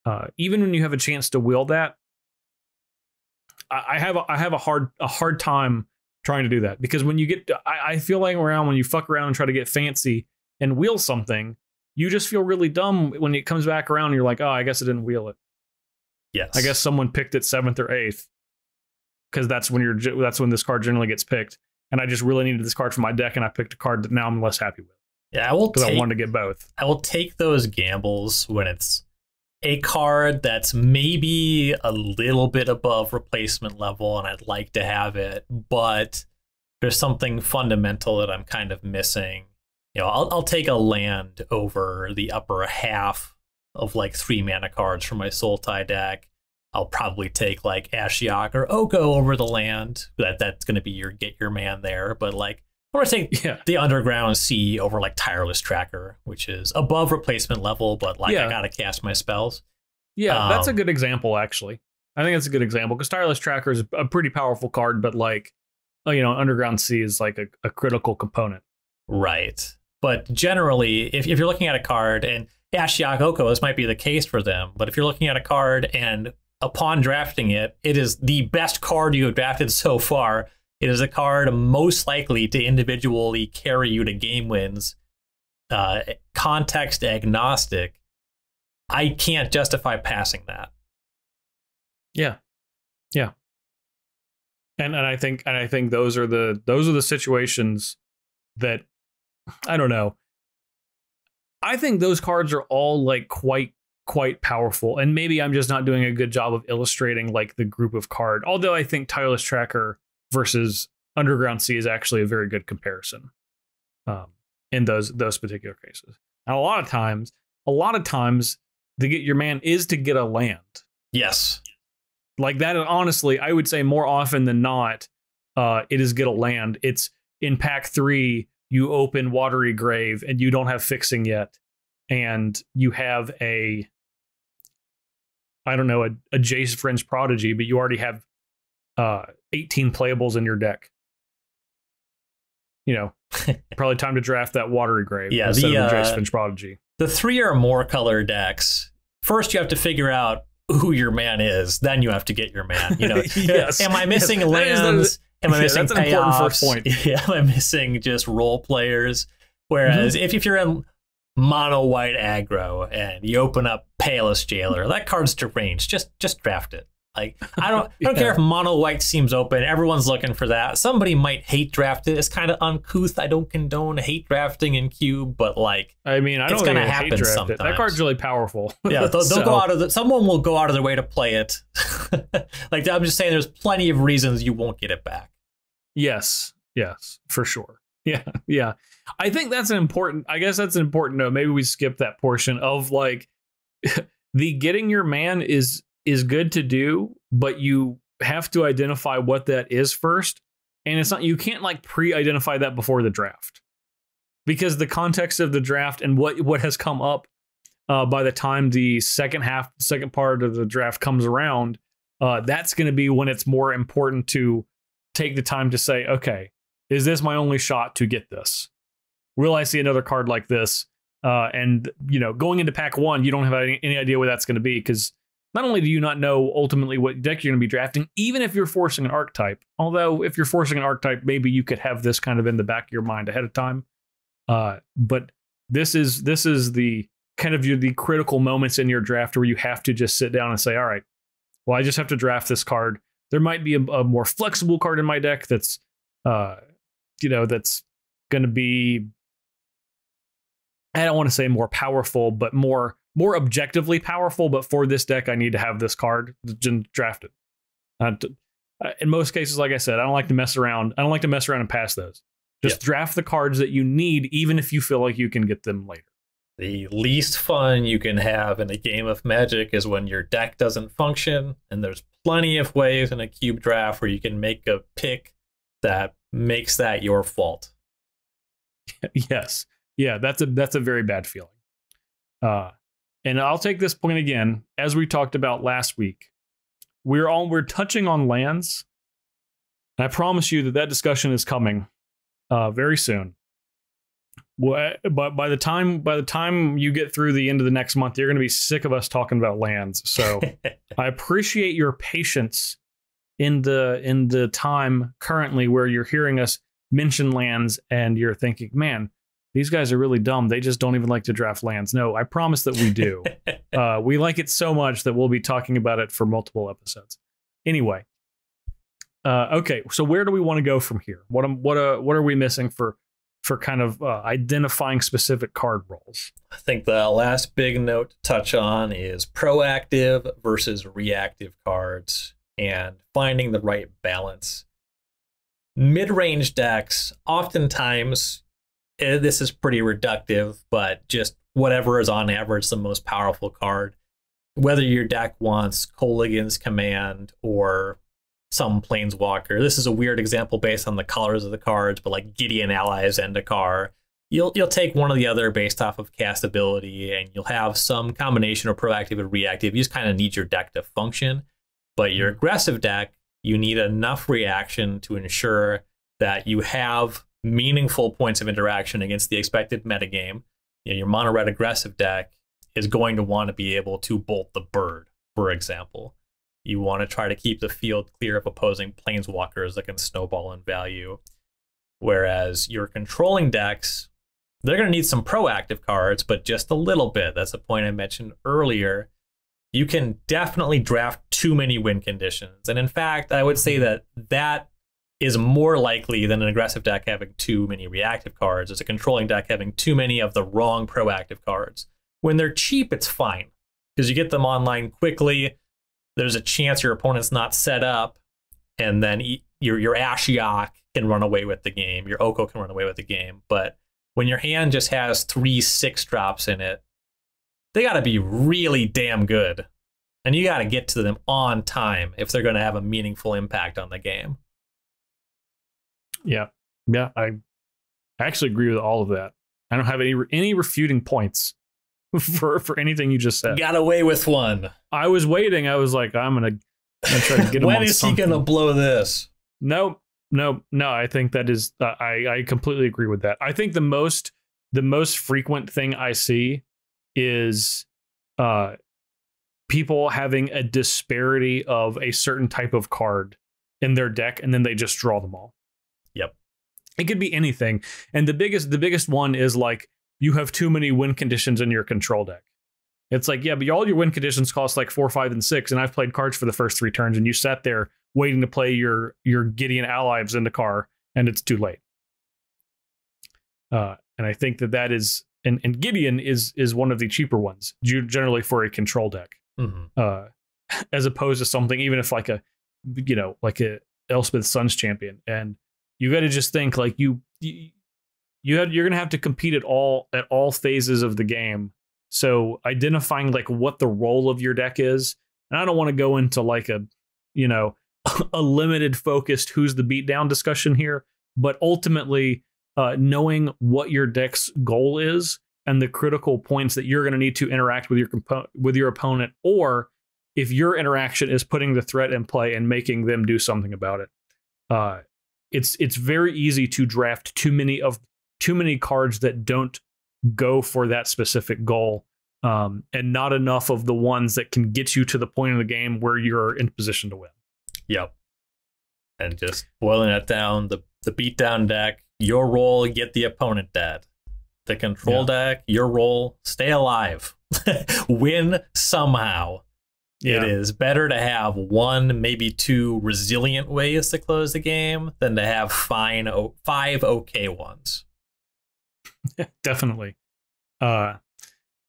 uh, even when you have a chance to wield that, I, I have a, I have a hard a hard time trying to do that. Because when you get I, I feel like around when you fuck around and try to get fancy and wheel something, you just feel really dumb when it comes back around. And you're like, oh, I guess I didn't wheel it. Yes. I guess someone picked it seventh or eighth because that's when you're that's when this card generally gets picked. And I just really needed this card for my deck, and I picked a card that now I'm less happy with Yeah, I will because I wanted to get both. I will take those gambles when it's a card that's maybe a little bit above replacement level and I'd like to have it, but there's something fundamental that I'm kind of missing. You know, I'll, I'll take a land over the upper half of like three mana cards for my Sultai deck. I'll probably take like Ashiok or Oko over the land. That that's going to be your get your man there. But like I'm going to take Yeah. the Underground Sea over like Tireless Tracker, which is above replacement level, but like Yeah. I got to cast my spells. Yeah, that's a Um, good example, actually. I think that's a good example because Tireless Tracker is a pretty powerful card, but like, oh, you know, Underground Sea is like a, a critical component. Right. But generally, if, if you're looking at a card and Ashiok Oko, this might be the case for them, but if you're looking at a card and upon drafting it, it is the best card you have drafted so far. It is a card most likely to individually carry you to game wins, uh, context agnostic. I can't justify passing that. Yeah, yeah. And and I think and I think those are the those are the situations that I don't know. I think those cards are all like quite quite powerful, and maybe I'm just not doing a good job of illustrating like the group of card. Although I think Tireless Tracker versus Underground Sea is actually a very good comparison um, in those those particular cases. And a lot of times, a lot of times, to get your man is to get a land Yes. like that honestly i would say more often than not uh it is get a land it's in pack three you open watery grave and you don't have fixing yet and you have a i don't know a, a jace Vryn's prodigy but you already have uh 18 playables in your deck you know probably time to draft that watery grave Yeah, instead the, of the jace uh, Vryn's prodigy the three or more color decks first you have to figure out who your man is then you have to get your man you know Yes. am i missing Yes. That is the- lands am i Yeah, missing that's an important first point. Yeah, am i missing just role players whereas Mm-hmm. if, if you're in mono white aggro and you open up Palace Jailer, that card's deranged. Just just draft it. Like I don't I don't care if mono white seems open. Everyone's looking for that. Somebody might hate draft it. It's kind of uncouth. I don't condone hate drafting in cube, but like I mean, I don't gonna think I happen hate draft it. That card's really powerful. Yeah, they'll, they'll So, go out of the. Someone will go out of their way to play it. like I'm just saying, there's plenty of reasons you won't get it back. Yes, yes, for sure. Yeah, yeah. I think that's an important. I guess that's an important note. Maybe we skip that portion of like the getting your man is is good to do, but you have to identify what that is first, and it's not. You can't like pre-identify that before the draft because the context of the draft and what what has come up uh, by the time the second half, second part of the draft comes around, uh, that's going to be when it's more important to take the time to say, okay, is this my only shot to get this? Will I see another card like this? Uh, and you know, going into pack one, you don't have any, any idea what that's going to be because not only do you not know ultimately what deck you're going to be drafting, even if you're forcing an archetype. Although if you're forcing an archetype, maybe you could have this kind of in the back of your mind ahead of time. Uh, but this is this is the kind of your the critical moments in your draft where you have to just sit down and say, all right, well, I just have to draft this card. There might be a, a more flexible card in my deck that's, uh, you know, that's going to be. I don't want to say more powerful, but more more objectively powerful. But for this deck, I need to have this card drafted. Uh, uh, in most cases, like I said, I don't like to mess around. I don't like to mess around and pass those. Just draft the cards that you need, even if you feel like you can get them later. The least fun you can have in a game of Magic is when your deck doesn't function, and there's plenty of ways in a cube draft where you can make a pick that makes that your fault. yes. Yeah that's a that's a very bad feeling. Uh and i'll take this point again. As we talked about last week we're all we're touching on lands. And i promise you that that discussion is coming uh very soon but by the time by the time you get through the end of the next month you're going to be sick of us talking about lands so I appreciate your patience in the in the time currently where you're hearing us mention lands and you're thinking, man, these guys are really dumb. They just don't even like to draft lands. No, I promise that we do. uh, we like it so much that we'll be talking about it for multiple episodes. Anyway, uh, okay, so where do we want to go from here? What am, what uh, what are we missing for for kind of uh, identifying specific card roles. I think the last big note to touch on is proactive versus reactive cards and finding the right balance. Mid range decks, oftentimes, eh, this is pretty reductive, but just whatever is on average the most powerful card. Whether your deck wants Kolaghan's Command or some planeswalker. This is a weird example based on the colors of the cards, but like Gideon Ally of Zendikar. You'll you'll take one or the other based off of cast ability, and you'll have some combination of proactive and reactive. You just kind of need your deck to function. But your mm-hmm. aggressive deck, you need enough reaction to ensure that you have meaningful points of interaction against the expected metagame. You know, your mono red aggressive deck is going to want to be able to bolt the bird, for example. You want to try to keep the field clear of opposing planeswalkers that can snowball in value. Whereas your controlling decks, they're going to need some proactive cards, but just a little bit. That's a point I mentioned earlier. You can definitely draft too many win conditions. And in fact, I would say that that is more likely than an aggressive deck having too many reactive cards as a controlling deck having too many of the wrong proactive cards. When they're cheap, it's fine because you get them online quickly there's a chance your opponent's not set up, and then your your Ashiok can run away with the game. Your Oko can run away with the game. But when your hand just has three six drops in it, they got to be really damn good, and you got to get to them on time if they're going to have a meaningful impact on the game. Yeah, yeah, I actually agree with all of that. I don't have any any refuting points for for anything you just said. Got away with one. I was waiting. I was like, I'm gonna, I'm gonna try to get him. when is something. he gonna blow this? No, no, no. I think that is. Uh, I I completely agree with that. I think the most the most frequent thing I see is uh people having a disparity of a certain type of card in their deck and then they just draw them all. Yep. It could be anything. And the biggest the biggest one is like you have too many win conditions in your control deck. It's like, yeah, but all your win conditions cost like four, five, and six, and I've played cards for the first three turns, and you sat there waiting to play your your Gideon Ally of Zendikar, and it's too late. Uh, and I think that that is, and, and Gideon is is one of the cheaper ones, generally for a control deck, mm-hmm. uh, as opposed to something even if like a, you know, like a Elspeth Sun's champion, and you got to just think like you, you you had you're gonna have to compete at all at all phases of the game. So identifying like what the role of your deck is, and I don't want to go into like a you know a limited focused who's the beatdown discussion here, but ultimately uh, knowing what your deck's goal is and the critical points that you're going to need to interact with your compo- with your opponent, or if your interaction is putting the threat in play and making them do something about it. Uh, it's it's very easy to draft too many of too many cards that don't go for that specific goal um, and not enough of the ones that can get you to the point of the game where you're in position to win. Yep. And just boiling it down, the the beatdown deck, your role, get the opponent dead. The control yeah. deck, your role, stay alive. win somehow. Yeah. It is better to have one, maybe two resilient ways to close the game than to have fine, five okay ones. Definitely. Uh,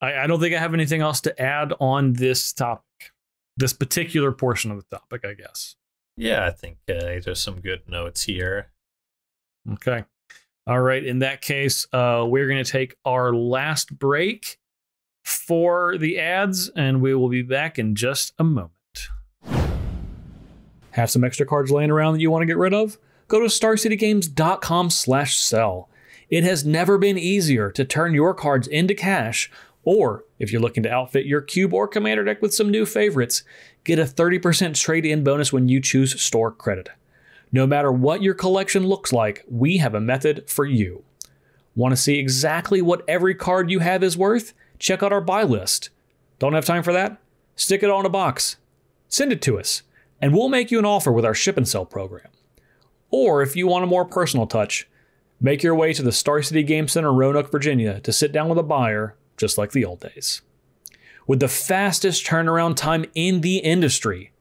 I, I don't think I have anything else to add on this topic, this particular portion of the topic, I guess. Yeah, I think uh, there's some good notes here. Okay. All right. In that case, uh, we're going to take our last break for the ads, and we will be back in just a moment. Have some extra cards laying around that you want to get rid of? Go to starcitygames.com slash sell. It has never been easier to turn your cards into cash, or if you're looking to outfit your cube or commander deck with some new favorites, get a 30% trade in bonus when you choose store credit. No matter what your collection looks like, we have a method for you. Want to see exactly what every card you have is worth? Check out our buy list. Don't have time for that? Stick it on a box. Send it to us, and we'll make you an offer with our ship and sell program. Or if you want a more personal touch, Make your way to the Star City Game Center, Roanoke, Virginia to sit down with a buyer, just like the old days. With the fastest turnaround time in the industry,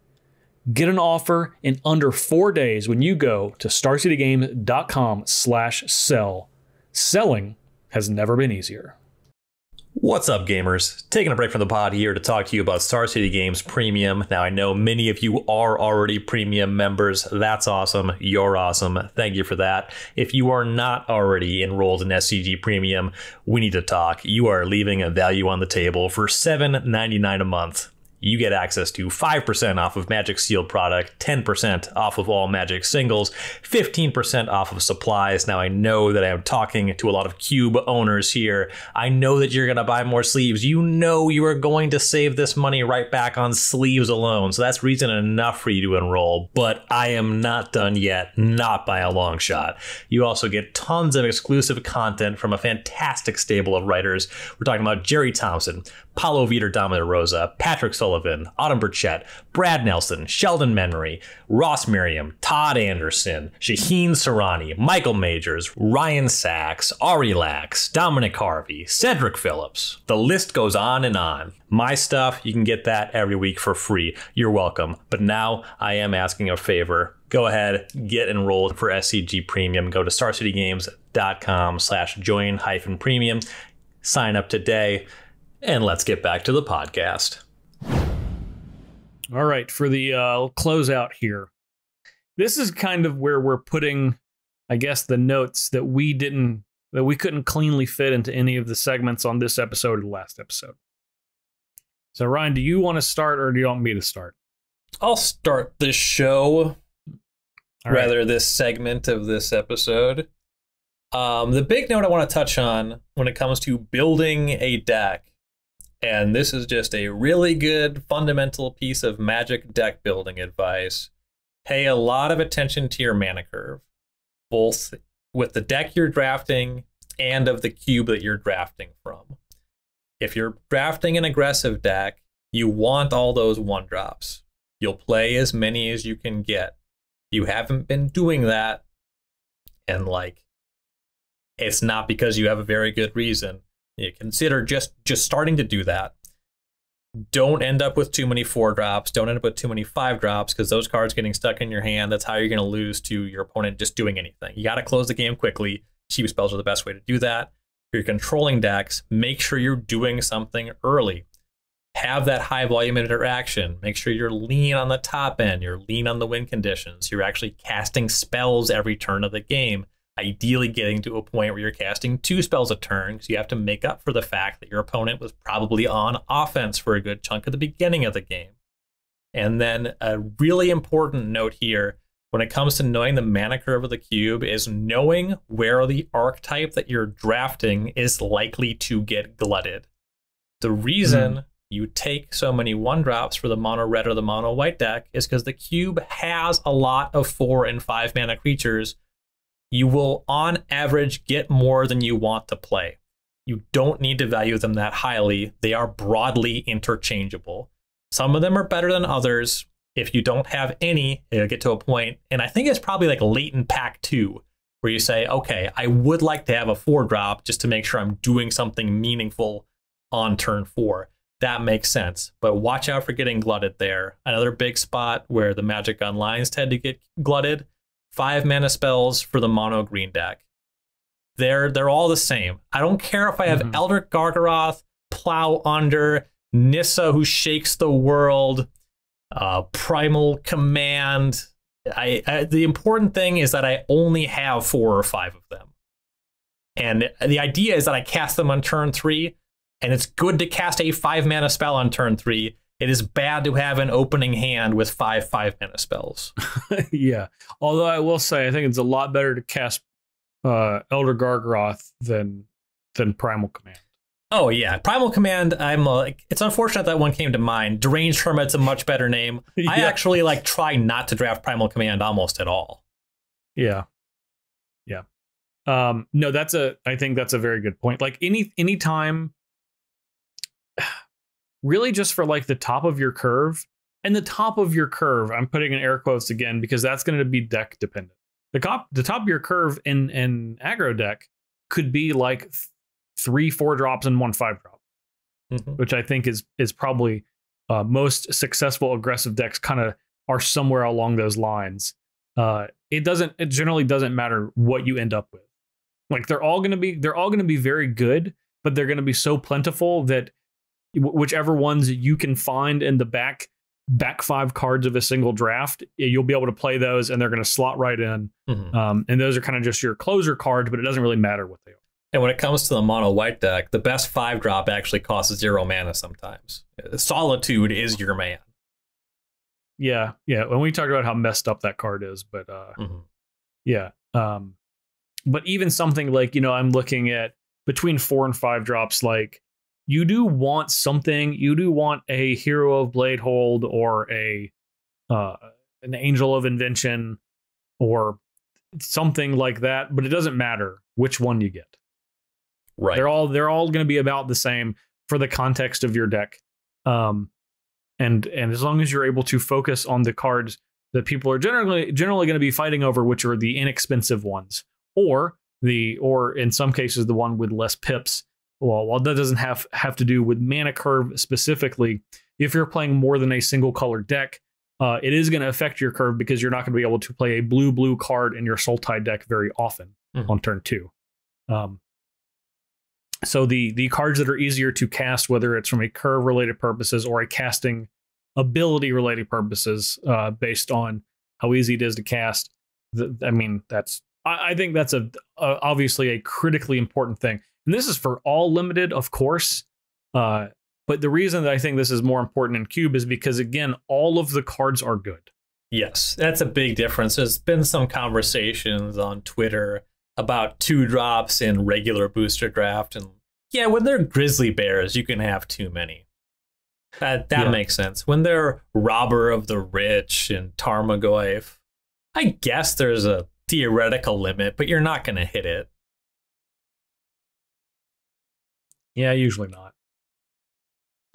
get an offer in under four days when you go to starcitygames.com slash sell. selling has never been easier. What's up, gamers? Taking a break from the pod here to talk to you about Star City Games Premium. Now, I know many of you are already premium members. That's awesome. You're awesome. Thank you for that. If you are not already enrolled in SCG Premium, we need to talk. You are leaving a value on the table for $7.99 a month you get access to 5% off of Magic Sealed product, 10% off of all Magic singles, 15% off of supplies. Now, I know that I'm talking to a lot of Cube owners here. I know that you're going to buy more sleeves. You know you are going to save this money right back on sleeves alone. So that's reason enough for you to enroll. But I am not done yet, not by a long shot. You also get tons of exclusive content from a fantastic stable of writers. We're talking about Jerry Thompson, Paulo Vitor Dama Rosa, Patrick Sullivan, Autumn Burchett, Brad Nelson, Sheldon Menery, Ross Merriam, Todd Anderson, Shaheen Soorani, Michael Majors, Ryan Saxe, Ari Lax, Dominic Harvey, Cedric Phillips. The list goes on and on. My stuff, you can get that every week for free. You're welcome. But now I am asking a favor. Go ahead, get enrolled for SCG Premium. Go to starcitygames.com slash join hyphen premium. Sign up today and let's get back to the podcast. All right, for the uh, closeout here, this is kind of where we're putting, I guess, the notes that we didn't, that we couldn't cleanly fit into any of the segments on this episode or the last episode. So, Ryan, do you want to start or do you want me to start? I'll start this show, rather, this segment of this episode. Um, the big note I want to touch on when it comes to building a deck and this is just a really good fundamental piece of magic deck building advice. Pay a lot of attention to your mana curve, both with the deck you're drafting and of the cube that you're drafting from. If you're drafting an aggressive deck, you want all those one drops. You'll play as many as you can get. You haven't been doing that, and like, it's not because you have a very good reason you consider just just starting to do that. Don't end up with too many four drops. Don't end up with too many five drops because those cards getting stuck in your hand. That's how you're going to lose to your opponent just doing anything. You got to close the game quickly. Cheap spells are the best way to do that. If you're controlling decks, make sure you're doing something early. Have that high volume interaction. Make sure you're lean on the top end. You're lean on the win conditions. You're actually casting spells every turn of the game ideally getting to a point where you're casting two spells a turn because you have to make up for the fact that your opponent was probably on offense for a good chunk of the beginning of the game. And then a really important note here when it comes to knowing the mana curve of the cube is knowing where the archetype that you're drafting is likely to get glutted. The reason mm. you take so many one drops for the mono red or the mono white deck is because the cube has a lot of four and five mana creatures you will on average get more than you want to play. You don't need to value them that highly. They are broadly interchangeable. Some of them are better than others. If you don't have any, it'll get to a point, and I think it's probably like late in pack two, where you say, okay, I would like to have a four drop just to make sure I'm doing something meaningful on turn four. That makes sense. But watch out for getting glutted there. Another big spot where the Magic Onlines tend to get glutted five mana spells for the mono green deck. They're they're all the same. I don't care if I have mm-hmm. Elder Gargaroth, Plow Under, Nissa who shakes the world, uh, Primal Command. I, I the important thing is that I only have four or five of them. And the idea is that I cast them on turn three, and it's good to cast a five mana spell on turn three it is bad to have an opening hand with five five mana spells. yeah. Although I will say I think it's a lot better to cast uh, Elder Gargaroth than than Primal Command. Oh yeah, Primal Command. I'm like, it's unfortunate that one came to mind. Deranged Hermit's a much better name. yeah. I actually like try not to draft Primal Command almost at all. Yeah, yeah. Um, no, that's a. I think that's a very good point. Like any any time really just for like the top of your curve. And the top of your curve, I'm putting in air quotes again because that's going to be deck dependent. The top, the top of your curve in in aggro deck could be like three, four drops and one five drop, mm-hmm. which I think is is probably uh, most successful aggressive decks. Kind of are somewhere along those lines. Uh, it doesn't. It generally doesn't matter what you end up with. Like they're all going to be they're all going to be very good, but they're going to be so plentiful that whichever ones you can find in the back back five cards of a single draft, you'll be able to play those, and they're going to slot right in. Mhm. Um, and those are kind of just your closer cards, but it doesn't really matter what they are. And when it comes to the mono white deck, the best five drop actually costs zero mana sometimes. Solitude is your man. Yeah, yeah. When we talked about how messed up that card is, but uh, Mhm. yeah. Um, but even something like you know, I'm looking at between four and five drops. Like you do want something. You do want a hero of Bladehold or a uh, an angel of invention or something like that. But it doesn't matter which one you get. Right. They're all they're all going to be about the same for the context of your deck. Um, and and as long as you're able to focus on the cards that people are generally generally going to be fighting over, which are the inexpensive ones, or the or in some cases the one with less pips. Well, while that doesn't have have to do with mana curve specifically, if you're playing more than a single color deck, uh, it is going to affect your curve because you're not going to be able to play a blue blue card in your Sultai deck very often Mhm. on turn two. Um, so the the cards that are easier to cast, whether it's from a curve related purposes or a casting ability related purposes, uh, based on how easy it is to cast. I mean, that's I, I think that's a, a obviously a critically important thing, and this is for all limited, of course. Uh, but the reason that I think this is more important in cube is because again, all of the cards are good. Yes, that's a big difference. There's been some conversations on Twitter about two drops in regular booster draft, and yeah, when they're grizzly bears, you can have too many. That that Yeah. makes sense. When they're robber of the rich and Tarmogoyf, I guess there's a theoretical limit, but you're not going to hit it. Yeah, usually not.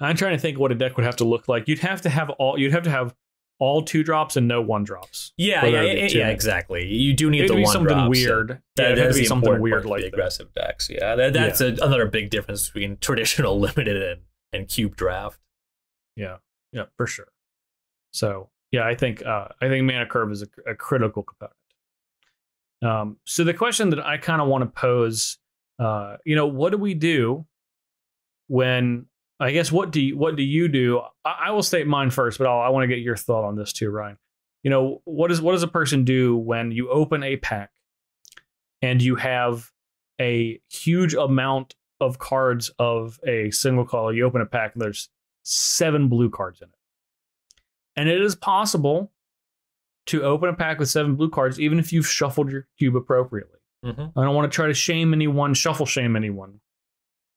I'm trying to think what a deck would have to look like. You'd have to have all. You'd have to have all two drops and no one drops. Yeah, yeah, yeah, yeah, exactly. You do need It'd the be one something drops. weird. That, Yeah, it'd that's to be something weird like the that. aggressive decks. Yeah, that, that's a, another big difference between traditional limited and, and cube draft. Yeah, yeah, for sure. So yeah, I think uh, I think mana curve is a, a critical component. Um, so the question that I kind of want to pose, uh, you know, what do we do when? I guess what do you what do you do? I, I will state mine first, but I'll, I want to get your thought on this too, Ryan. You know, what is what does a person do when you open a pack and you have a huge amount of cards of a single color? You open a pack and there's seven blue cards in it. And it is possible to open a pack with seven blue cards, even if you've shuffled your cube appropriately. Mm-hmm. I don't want to try to shame anyone, shuffle shame anyone.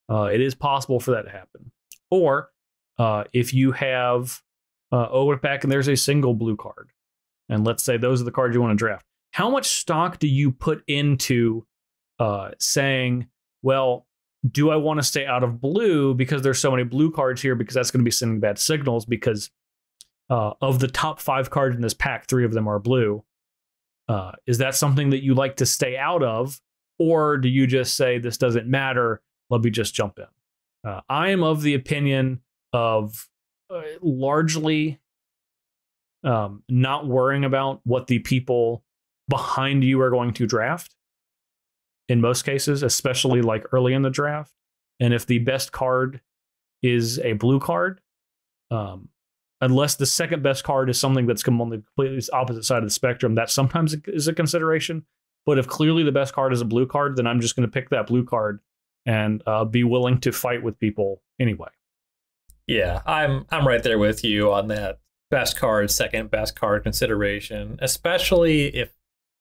Uh, it is possible for that to happen. Or uh, if you have uh, open a pack and there's a single blue card, and let's say those are the cards you want to draft, how much stock do you put into uh, saying, well, do I want to stay out of blue because there's so many blue cards here because that's going to be sending bad signals because uh, of the top five cards in this pack, three of them are blue. Uh, is that something that you like to stay out of, or do you just say this doesn't matter? Let me just jump in. Uh, I am of the opinion of uh, largely um, not worrying about what the people behind you are going to draft. In most cases, especially like early in the draft, and if the best card is a blue card, um, unless the second best card is something that's come on the completely opposite side of the spectrum, that sometimes is a consideration. But if clearly the best card is a blue card, then I'm just going to pick that blue card and uh, be willing to fight with people anyway. Yeah, I'm I'm right there with you on that best card, second best card consideration, especially if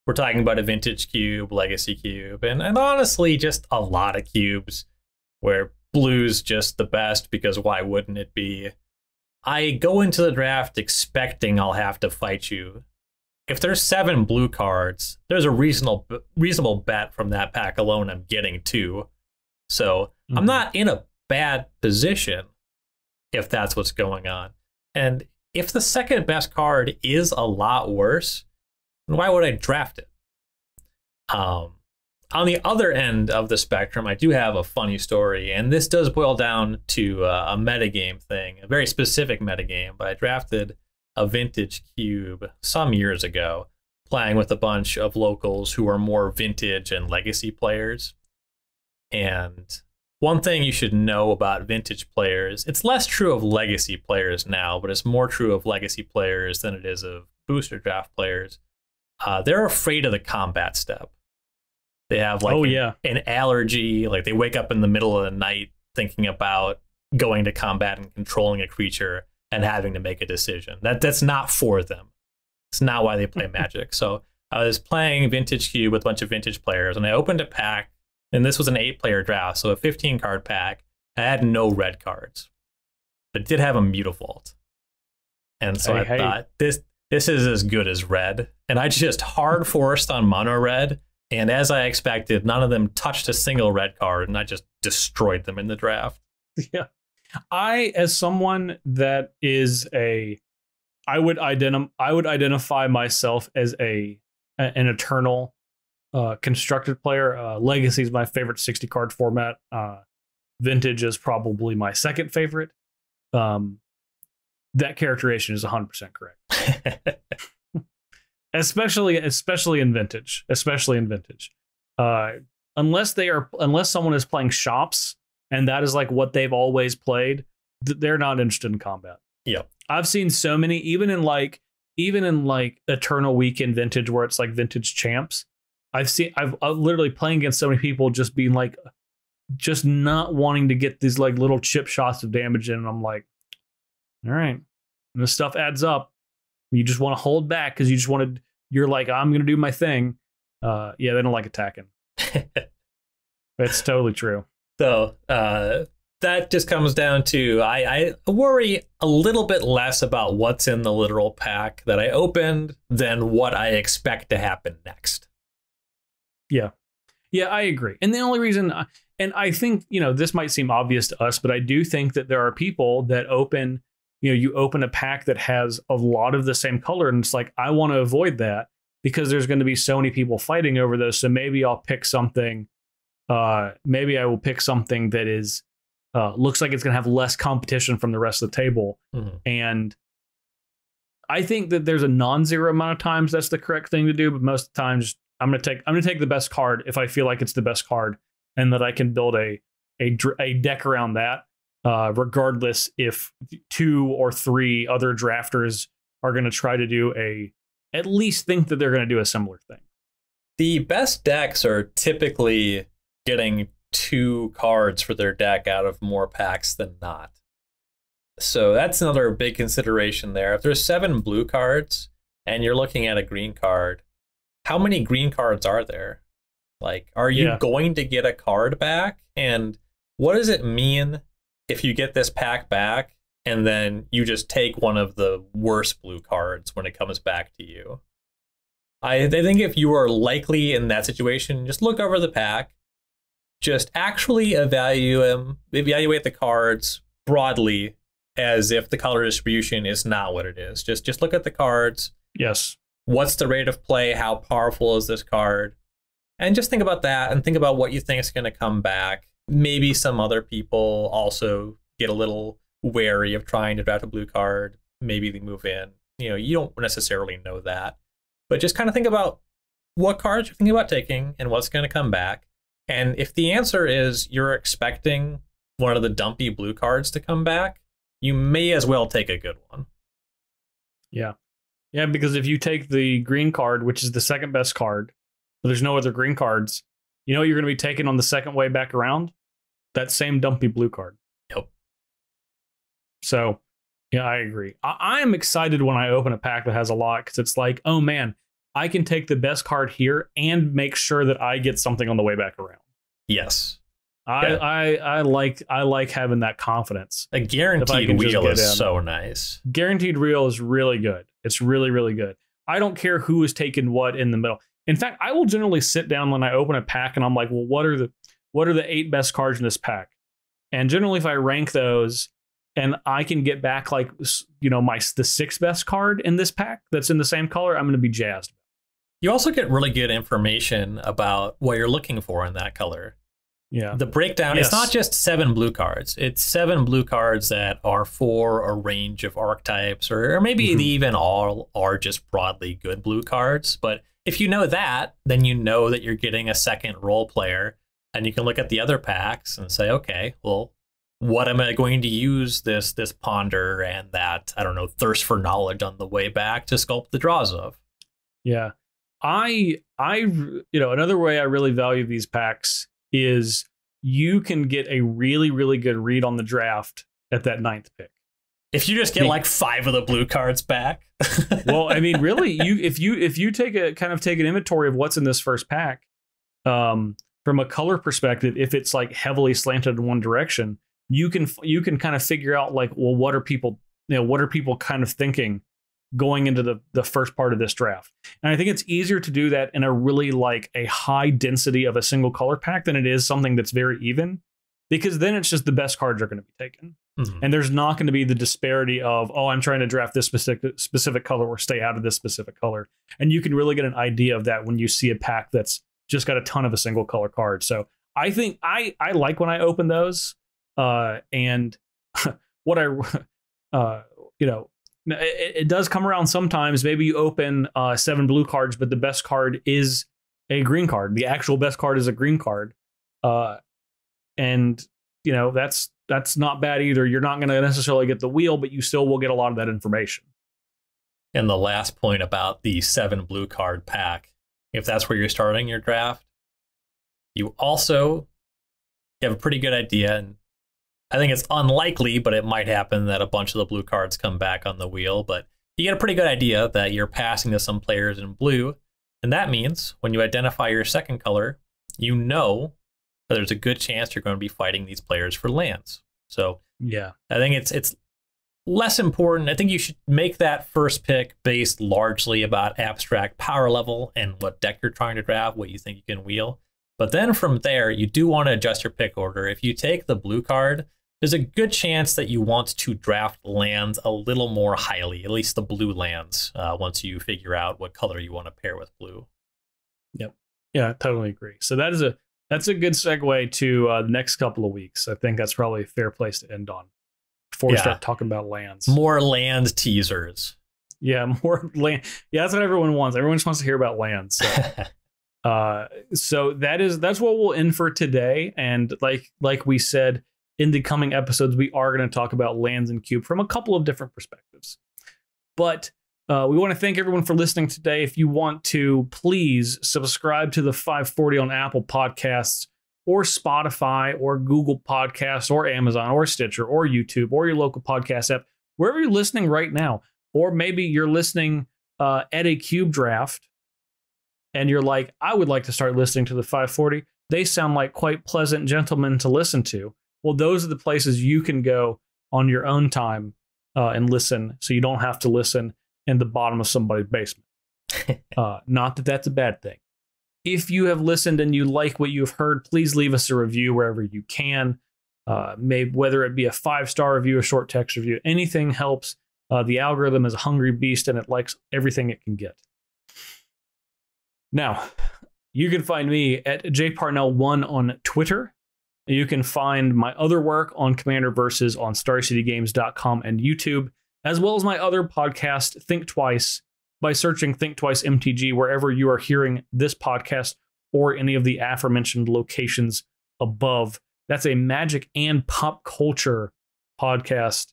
we're talking about a vintage cube, legacy cube, and, and honestly just a lot of cubes where blue's just the best because why wouldn't it be? I go into the draft expecting I'll have to fight you. If there's seven blue cards, there's a reasonable reasonable bet from that pack alone I'm getting two. So I'm Mhm. not in a bad position if that's what's going on. And if the second best card is a lot worse, then why would I draft it? Um, on the other end of the spectrum, I do have a funny story, and this does boil down to uh, a metagame thing, a very specific metagame. But I drafted a vintage cube some years ago, playing with a bunch of locals who are more vintage and legacy players. And one thing you should know about vintage players, it's less true of legacy players now, but it's more true of legacy players than it is of booster draft players. Uh, they're afraid of the combat step. They have like Oh, an, yeah. an allergy, like they wake up in the middle of the night thinking about going to combat and controlling a creature and having to make a decision. That that's not for them. It's not why they play Magic. So I was playing Vintage Cube with a bunch of vintage players, and I opened a pack, and this was an eight-player draft, so a 15 card pack. I had no red cards, but did have a Mutavault, and so Hey, I hey. thought this this is as good as red, and I just hard forced on mono red, and as I expected, none of them touched a single red card, and I just destroyed them in the draft. yeah. I, as someone that is a, I would I would identify myself as a- an eternal, uh, constructed player. Uh, Legacy is my favorite sixty card format. Uh, Vintage is probably my second favorite. Um, that characterization is hundred percent correct. especially especially in vintage especially in vintage uh unless they are unless someone is playing shops and that is like what they've always played th- they're not interested in combat Yeah, i've seen so many even in like even in like eternal weekend vintage where it's like vintage champs i've seen i've, I've literally playing against so many people just being like just not wanting to get these like little chip shots of damage in and i'm like all right. And this stuff adds up. You just want to hold back because you just wanted you're like i'm gonna do my thing. Uh yeah they don't like attacking. It's totally true. So uh, that just comes down to I, I worry a little bit less about what's in the literal pack that I opened than what I expect to happen next. Yeah. Yeah, i agree. And the only reason I- and i think you know this might seem obvious to us but i do think that there are people that open you know you open a pack that has a lot of the same color and it's like i want to avoid that because there's going to be so many people fighting over those so maybe i'll pick something uh maybe i will pick something that is uh looks like it's going to have less competition from the rest of the table. Mhm. and i think that there's a non-zero amount of times that's the correct thing to do but most of the times i'm to take i'm to take the best card if i feel like it's the best card and that i can build a a, a deck around that uh regardless if two or three other drafters are going to try to do a at least think that they're going to do a similar thing The best decks are typically getting two cards for their deck out of more packs than not. So that's another big consideration there. If there's seven blue cards and you're looking at a green card, how many green cards are there? Like, are you Yeah. going to get a card back? And what does it mean if you get this pack back and then you just take one of the worst blue cards when it comes back to you? I, I think if you are likely in that situation, just look over the pack, just actually evaluate evaluate the cards broadly as if the color distribution is not what it is. Just just look at the cards. yes What's the rate of play? How powerful is this card? And just think about that and think about what you think is going to come back. Maybe some other people also get a little wary of trying to draft a blue card. Maybe they move in. You know, you don't necessarily know that. But just kind of think about what cards you're thinking about taking and what's going to come back. And if the answer is you're expecting one of the dumpy blue cards to come back, you may as well take a good one. Yeah. Yeah, because if you take the green card, which is the second best card, but there's no other green cards, you know you're going to be taking on the second way back around? That same dumpy blue card. Yep. So, yeah, I agree. I, I am excited when I open a pack that has a lot because it's like, oh man, I can take the best card here and make sure that I get something on the way back around. Yes. I, Yeah. I, I like I like having that confidence. A guaranteed wheel is so nice. guaranteed real is really good. It's really, really good. I don't care who is taking what in the middle. In fact, I will generally sit down when I open a pack and I'm like, well, what are the what are the eight best cards in this pack? And generally, if I rank those and I can get back like you know my the sixth best card in this pack that's in the same color, I'm going to be jazzed. You also get really good information about what you're looking for in that color. Yeah. The breakdown Yes. it's not just seven blue cards. It's seven blue cards that are for a range of archetypes, or, or maybe Mhm. even all are just broadly good blue cards. But if you know that, then you know that you're getting a second role player, and you can look at the other packs and say, okay, well, what am I going to use this this ponder and that I don't know thirst for knowledge on the way back to sculpt the draws of? Yeah. I I you know, another way I really value these packs is you can get a really, really good read on the draft at that ninth pick. If you just get like five of the blue cards back, Well, I mean, really, you if you if you take a kind of take an inventory of what's in this first pack, um, from a color perspective, if it's like heavily slanted in one direction, you can you can kind of figure out like, well, what are people you know what are people kind of thinking going into the the first part of this draft? And I think it's easier to do that in a really like a high density of a single color pack than it is something that's very even, because then it's just the best cards are going to be taken Mhm. and there's not going to be the disparity of oh i'm trying to draft this specific specific color or stay out of this specific color and you can really get an idea of that when you see a pack that's just got a ton of a single color card so i think i i like when i open those uh and what i uh you know it, it does come around sometimes maybe you open uh seven blue cards but the best card is a green card the actual best card is a green card uh and you know that's that's not bad either. You're not going to necessarily get the wheel, but you still will get a lot of that information. And the last point about the seven blue card pack, if that's where you're starting your draft, you also have a pretty good idea. And I think it's unlikely, but it might happen that a bunch of the blue cards come back on the wheel. But you get a pretty good idea that you're passing to some players in blue. And that means when you identify your second color, you know that there's a good chance you're going to be fighting these players for lands. So Yeah. I think it's it's less important. I think you should make that first pick based largely about abstract power level and what deck you're trying to draft, what you think you can wheel. But then from there, you do want to adjust your pick order. If you take the blue card, there's a good chance that you want to draft lands a little more highly, at least the blue lands, uh, once you figure out what color you want to pair with blue. Yep. Yeah, I totally agree. So that is a that's a good segue to uh, the next couple of weeks. I think that's probably a fair place to end on before we start talking about lands. More land teasers. yeah, more land. Yeah, that's what everyone wants. Everyone just wants to hear about lands. So. Uh, so that is that's what we'll end for today. And like like we said in the coming episodes, we are going to talk about lands and cube from a couple of different perspectives. But uh, we want to thank everyone for listening today. If you want to, please subscribe to the 540 on Apple Podcasts or Spotify or Google Podcasts or Amazon or Stitcher or YouTube or your local podcast app, wherever you're listening right now. Or maybe you're listening uh, at a cube draft and you're like, I would like to start listening to the 540. They sound like quite pleasant gentlemen to listen to. Well, those are the places you can go on your own time uh, and listen so you don't have to listen in the bottom of somebody's basement. uh, not that that's a bad thing. If you have listened and you like what you've heard, please leave us a review wherever you can. Uh, maybe whether it be a five star review, a short text review, anything helps. Uh, the algorithm is a hungry beast and it likes everything it can get. Now, you can find me at jparnell1 on Twitter. You can find my other work on Commander Versus on StarCityGames.com and YouTube, as well as my other podcast, Think Twice, by searching Think Twice MTG wherever you are hearing this podcast or any of the aforementioned locations above. That's a magic and pop culture podcast.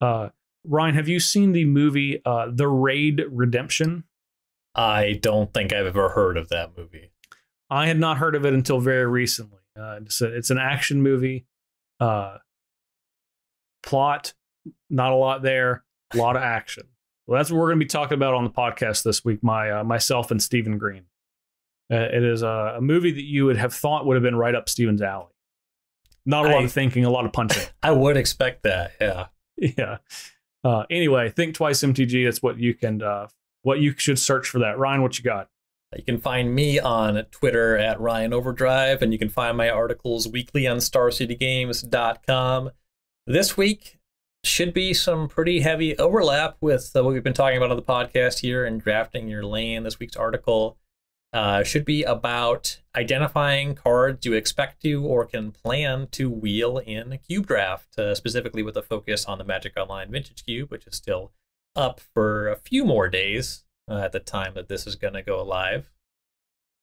Uh, Ryan, have you seen the movie uh, The Raid Redemption? I don't think I've ever heard of that movie. I had not heard of it until very recently. Uh, it's, a, it's an action movie. Uh, plot, not a lot there. A lot of action. Well, that's what we're going to be talking about on the podcast this week. My uh, myself and Stephen Green. Uh, it is a, a movie that you would have thought would have been right up Stephen's alley. Not a lot of thinking, a lot of punching. I would expect that. Yeah. yeah. Uh, anyway, think twice MTG. That's what you can. Uh, what you should search for that. Ryan, what you got? You can find me on Twitter at Ryan Overdrive, and you can find my articles weekly on StarCityGames.com. This week should be some pretty heavy overlap with uh, what we've been talking about on the podcast here and drafting your lane. This week's article Uh, should be about identifying cards you expect to or can plan to wheel in a cube draft, uh, specifically with a focus on the Magic Online Vintage Cube, which is still up for a few more days uh, at the time that this is going to go live.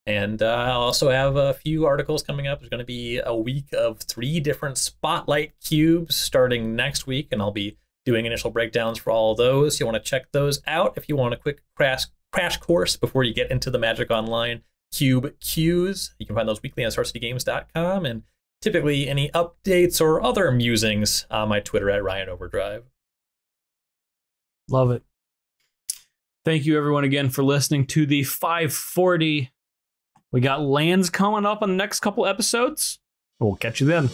And uh, I'll also have a few articles coming up. There's going to be a week of three different spotlight cubes starting next week, and I'll be doing initial breakdowns for all those. You want to check those out if you want a quick crash crash course before you get into the Magic Online Cube Queues. You can find those weekly on StarCityGames.com, and typically any updates or other musings on my Twitter at Ryan Overdrive. Love it. Thank you, everyone, again for listening to the 540. We got lands coming up on the next couple episodes. We'll catch you then.